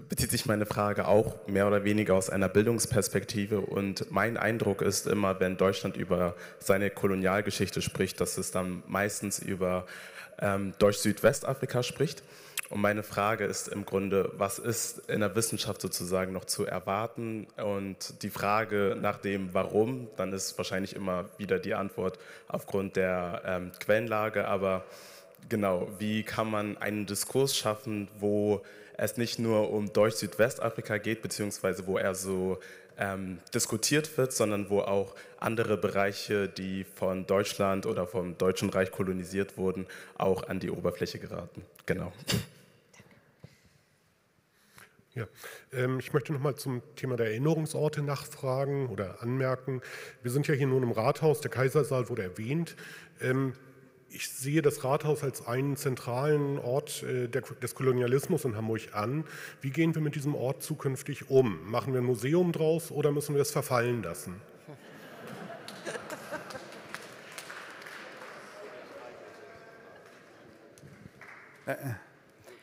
bezieht sich meine Frage auch mehr oder weniger aus einer Bildungsperspektive. Und mein Eindruck ist immer, wenn Deutschland über seine Kolonialgeschichte spricht, dass es dann meistens über ähm, Deutsch-Südwestafrika spricht. Und meine Frage ist im Grunde, was ist in der Wissenschaft sozusagen noch zu erwarten? Und die Frage nach dem Warum, dann ist wahrscheinlich immer wieder die Antwort aufgrund der ähm, Quellenlage. Aber genau, wie kann man einen Diskurs schaffen, wo es nicht nur um Deutsch-Südwestafrika geht, beziehungsweise wo er so ähm, diskutiert wird, sondern wo auch andere Bereiche, die von Deutschland oder vom Deutschen Reich kolonisiert wurden, auch an die Oberfläche geraten. Genau. Ja, ähm, ich möchte noch mal zum Thema der Erinnerungsorte nachfragen oder anmerken. Wir sind ja hier nun im Rathaus, der Kaisersaal wurde erwähnt. Ähm, ich sehe das Rathaus als einen zentralen Ort äh, des Kolonialismus in Hamburg an. Wie gehen wir mit diesem Ort zukünftig um? Machen wir ein Museum draus oder müssen wir es verfallen lassen?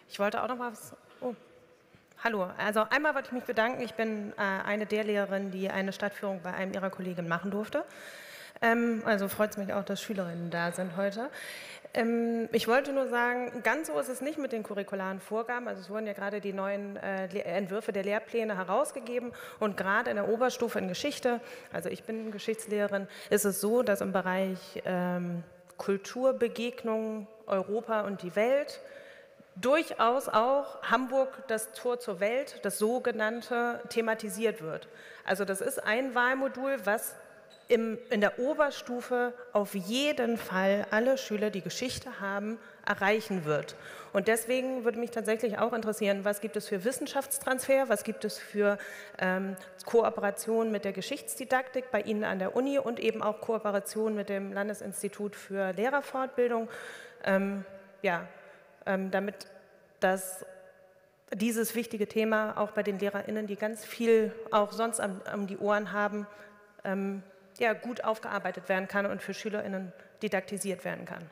Ich wollte auch noch mal was. Hallo, also einmal wollte ich mich bedanken. Ich bin äh, eine der Lehrerinnen, die eine Stadtführung bei einem ihrer Kolleginnen machen durfte. Ähm, also freut es mich auch, dass Schülerinnen da sind heute. Ähm, ich wollte nur sagen, ganz so ist es nicht mit den curricularen Vorgaben. Also es wurden ja gerade die neuen äh, Entwürfe der Lehrpläne herausgegeben und gerade in der Oberstufe in Geschichte, also ich bin Geschichtslehrerin, ist es so, dass im Bereich ähm, Kulturbegegnungen Europa und die Welt durchaus auch Hamburg das Tor zur Welt, das sogenannte, thematisiert wird. Also das ist ein Wahlmodul, was im, in der Oberstufe auf jeden Fall alle Schüler, die Geschichte haben, erreichen wird. Und deswegen würde mich tatsächlich auch interessieren, was gibt es für Wissenschaftstransfer, was gibt es für ähm, Kooperation mit der Geschichtsdidaktik bei Ihnen an der Uni und eben auch Kooperation mit dem Landesinstitut für Lehrerfortbildung. Ähm, ja, damit das, dieses wichtige Thema auch bei den LehrerInnen, die ganz viel auch sonst an, an die Ohren haben, ähm, ja, gut aufgearbeitet werden kann und für SchülerInnen didaktisiert werden kann.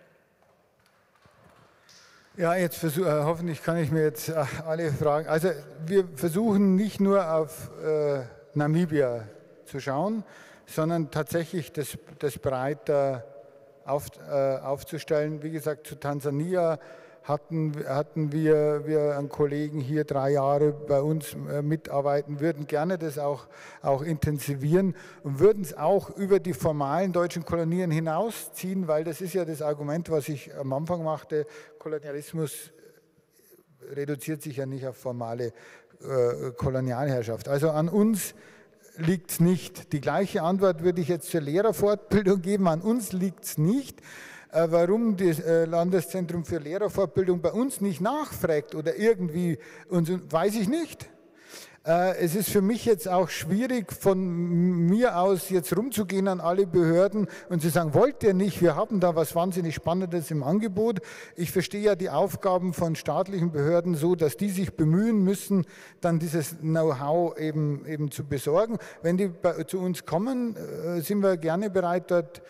Ja, jetzt versuch, äh, hoffentlich kann ich mir jetzt äh, alle Fragen. Also wir versuchen nicht nur auf äh, Namibia zu schauen, sondern tatsächlich das, das breiter auf, äh, aufzustellen. Wie gesagt, zu Tansania hatten, hatten wir, wir einen Kollegen hier drei Jahre bei uns äh, mitarbeiten, würden gerne das auch, auch intensivieren und würden es auch über die formalen deutschen Kolonien hinausziehen, weil das ist ja das Argument, was ich am Anfang machte, Kolonialismus reduziert sich ja nicht auf formale äh, Kolonialherrschaft. Also an uns liegt es nicht. Die gleiche Antwort würde ich jetzt zur Lehrerfortbildung geben. An uns liegt es nicht. Äh, warum das äh, Landeszentrum für Lehrerfortbildung bei uns nicht nachfragt oder irgendwie, weiß ich nicht. Äh, es ist für mich jetzt auch schwierig, von mir aus jetzt rumzugehen an alle Behörden und zu sagen, wollt ihr nicht, wir haben da was wahnsinnig Spannendes im Angebot. Ich verstehe ja die Aufgaben von staatlichen Behörden so, dass die sich bemühen müssen, dann dieses Know-how eben, eben zu besorgen. Wenn die bei, zu uns kommen, sind wir gerne bereit, dort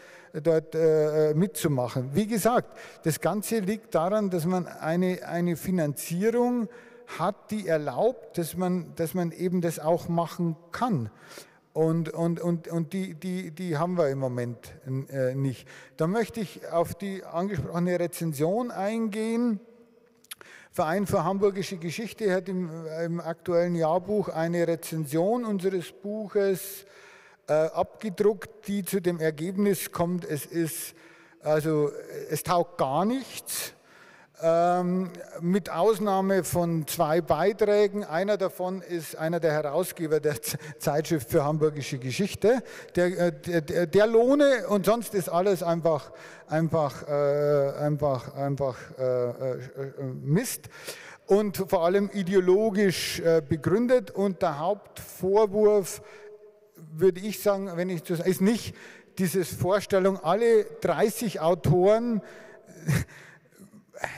dort äh, mitzumachen. Wie gesagt, das Ganze liegt daran, dass man eine, eine Finanzierung hat, die erlaubt, dass man, dass man eben das auch machen kann. Und, und, und, und die, die, die haben wir im Moment äh, nicht. Da möchte ich auf die angesprochene Rezension eingehen. Verein für Hamburgische Geschichte hat im, im aktuellen Jahrbuch eine Rezension unseres Buches äh, abgedruckt, die zu dem Ergebnis kommt, es ist, also es taugt gar nichts. Ähm, mit Ausnahme von zwei Beiträgen. Einer davon ist einer der Herausgeber der Zeitschrift für Hamburgische Geschichte. Der, äh, der, der Lohne und sonst ist alles einfach, einfach, äh, einfach, einfach äh, äh, Mist und vor allem ideologisch äh, begründet. Und der Hauptvorwurf, würde ich sagen, wenn ich das, ist nicht diese Vorstellung, alle 30 Autoren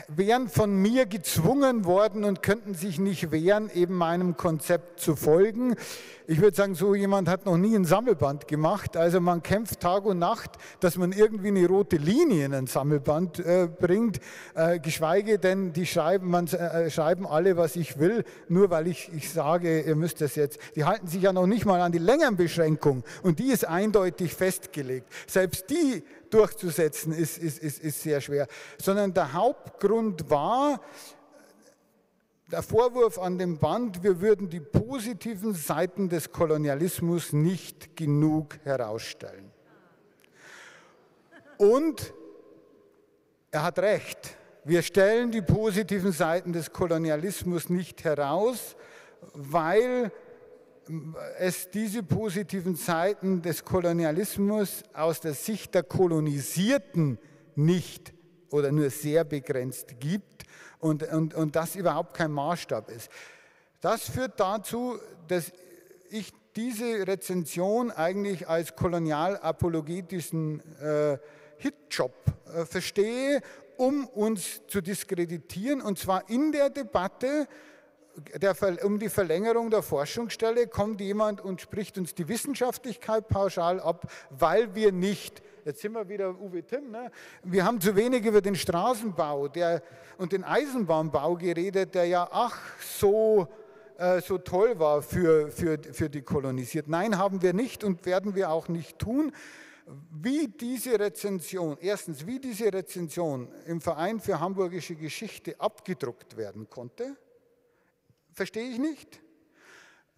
wären von mir gezwungen worden und könnten sich nicht wehren, eben meinem Konzept zu folgen. Ich würde sagen, so jemand hat noch nie ein Sammelband gemacht. Also man kämpft Tag und Nacht, dass man irgendwie eine rote Linie in ein Sammelband äh, bringt. Äh, geschweige denn, die schreiben, man, äh, schreiben alle, was ich will, nur weil ich, ich sage, ihr müsst das jetzt. Die halten sich ja noch nicht mal an die Längenbeschränkung und die ist eindeutig festgelegt. Selbst die durchzusetzen, ist, ist, ist, ist sehr schwer. Sondern der Hauptgrund war, der Vorwurf an dem Band, wir würden die positiven Seiten des Kolonialismus nicht genug herausstellen. Und er hat recht, wir stellen die positiven Seiten des Kolonialismus nicht heraus, weil es diese positiven Seiten des Kolonialismus aus der Sicht der Kolonisierten nicht oder nur sehr begrenzt gibt und, und, und das überhaupt kein Maßstab ist. Das führt dazu, dass ich diese Rezension eigentlich als kolonialapologetischen äh, Hitjob äh, verstehe, um uns zu diskreditieren, und zwar in der Debatte der, um die Verlängerung der Forschungsstelle kommt jemand und spricht uns die Wissenschaftlichkeit pauschal ab, weil wir nicht, jetzt sind wir wieder Uwe Timm, ne? wir haben zu wenig über den Straßenbau der, und den Eisenbahnbau geredet, der ja ach so, äh, so toll war für, für, für die Kolonisierten. Nein, haben wir nicht und werden wir auch nicht tun. Wie diese Rezension, erstens, wie diese Rezension im Verein für Hamburgische Geschichte abgedruckt werden konnte, verstehe ich nicht.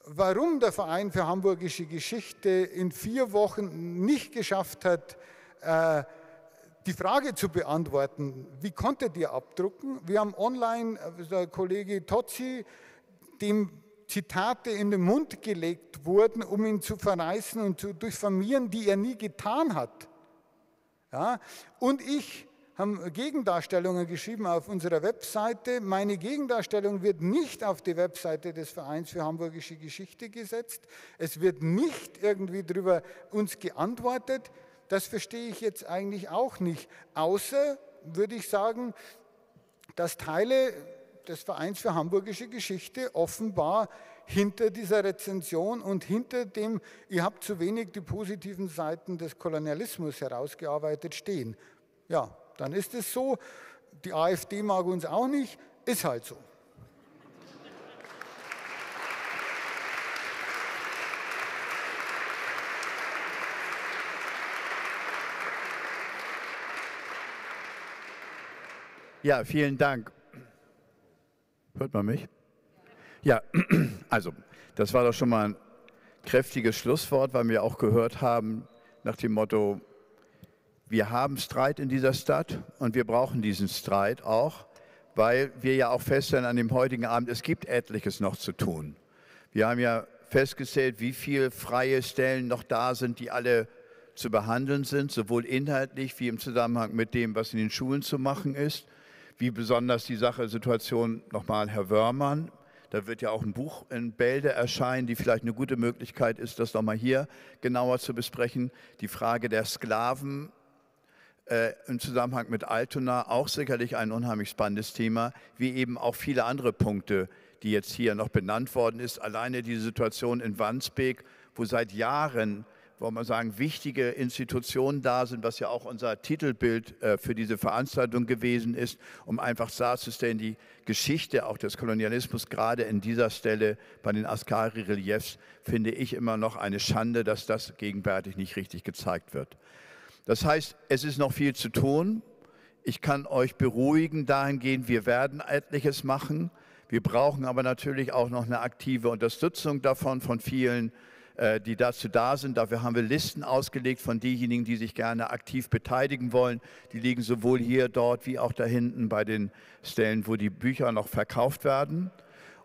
Warum der Verein für Hamburgische Geschichte in vier Wochen nicht geschafft hat, äh, die Frage zu beantworten, wie konntet ihr abdrucken? Wir haben online, äh, der Kollege Tozzi, dem Zitate in den Mund gelegt wurden, um ihn zu verreißen und zu diffamieren, die er nie getan hat. Ja? Und ich haben Gegendarstellungen geschrieben auf unserer Webseite. Meine Gegendarstellung wird nicht auf die Webseite des Vereins für Hamburgische Geschichte gesetzt. Es wird nicht irgendwie darüber uns geantwortet. Das verstehe ich jetzt eigentlich auch nicht. Außer, würde ich sagen, dass Teile des Vereins für Hamburgische Geschichte offenbar hinter dieser Rezension und hinter dem, ihr habt zu wenig die positiven Seiten des Kolonialismus herausgearbeitet, stehen. Ja, dann ist es so. Die AfD mag uns auch nicht, ist halt so. Ja, vielen Dank. Hört man mich? Ja, also, das war doch schon mal ein kräftiges Schlusswort, weil wir auch gehört haben nach dem Motto, wir haben Streit in dieser Stadt und wir brauchen diesen Streit auch, weil wir ja auch feststellen an dem heutigen Abend, es gibt etliches noch zu tun. Wir haben ja festgestellt, wie viele freie Stellen noch da sind, die alle zu behandeln sind, sowohl inhaltlich wie im Zusammenhang mit dem, was in den Schulen zu machen ist. Wie besonders die Sache, Situation nochmal Herr Wörmann. Da wird ja auch ein Buch in Bälde erscheinen, die vielleicht eine gute Möglichkeit ist, das nochmal hier genauer zu besprechen. Die Frage der Sklaven äh, im Zusammenhang mit Altona auch sicherlich ein unheimlich spannendes Thema, wie eben auch viele andere Punkte, die jetzt hier noch benannt worden ist. Alleine die Situation in Wandsbek, wo seit Jahren wollen wir sagen, wichtige Institutionen da sind, was ja auch unser Titelbild äh, für diese Veranstaltung gewesen ist, um einfach darzustellen, die Geschichte auch des Kolonialismus, gerade in dieser Stelle bei den Askari-Reliefs, finde ich immer noch eine Schande, dass das gegenwärtig nicht richtig gezeigt wird. Das heißt, es ist noch viel zu tun. Ich kann euch beruhigen dahingehend, wir werden etliches machen. Wir brauchen aber natürlich auch noch eine aktive Unterstützung davon von vielen äh, die dazu da sind. Dafür haben wir Listen ausgelegt von denjenigen, die sich gerne aktiv beteiligen wollen. Die liegen sowohl hier, dort wie auch da hinten bei den Stellen, wo die Bücher noch verkauft werden.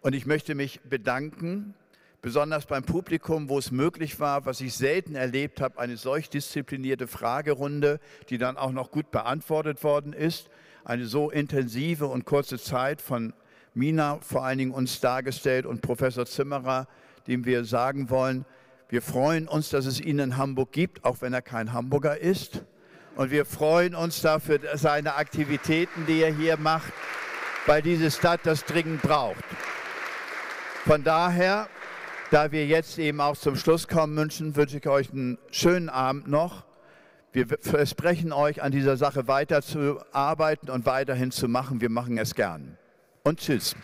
Und ich möchte mich bedanken, besonders beim Publikum, wo es möglich war, was ich selten erlebt habe, eine solch disziplinierte Fragerunde, die dann auch noch gut beantwortet worden ist. Eine so intensive und kurze Zeit von Mina vor allen Dingen uns dargestellt und Professor Zimmerer, dem wir sagen wollen, wir freuen uns, dass es ihn in Hamburg gibt, auch wenn er kein Hamburger ist. Und wir freuen uns dafür seine Aktivitäten, die er hier macht, weil diese Stadt das dringend braucht. Von daher, da wir jetzt eben auch zum Schluss kommen wünschen, wünsche ich euch einen schönen Abend noch. Wir versprechen euch, an dieser Sache weiterzuarbeiten und weiterhin zu machen. Wir machen es gern. Und tschüss.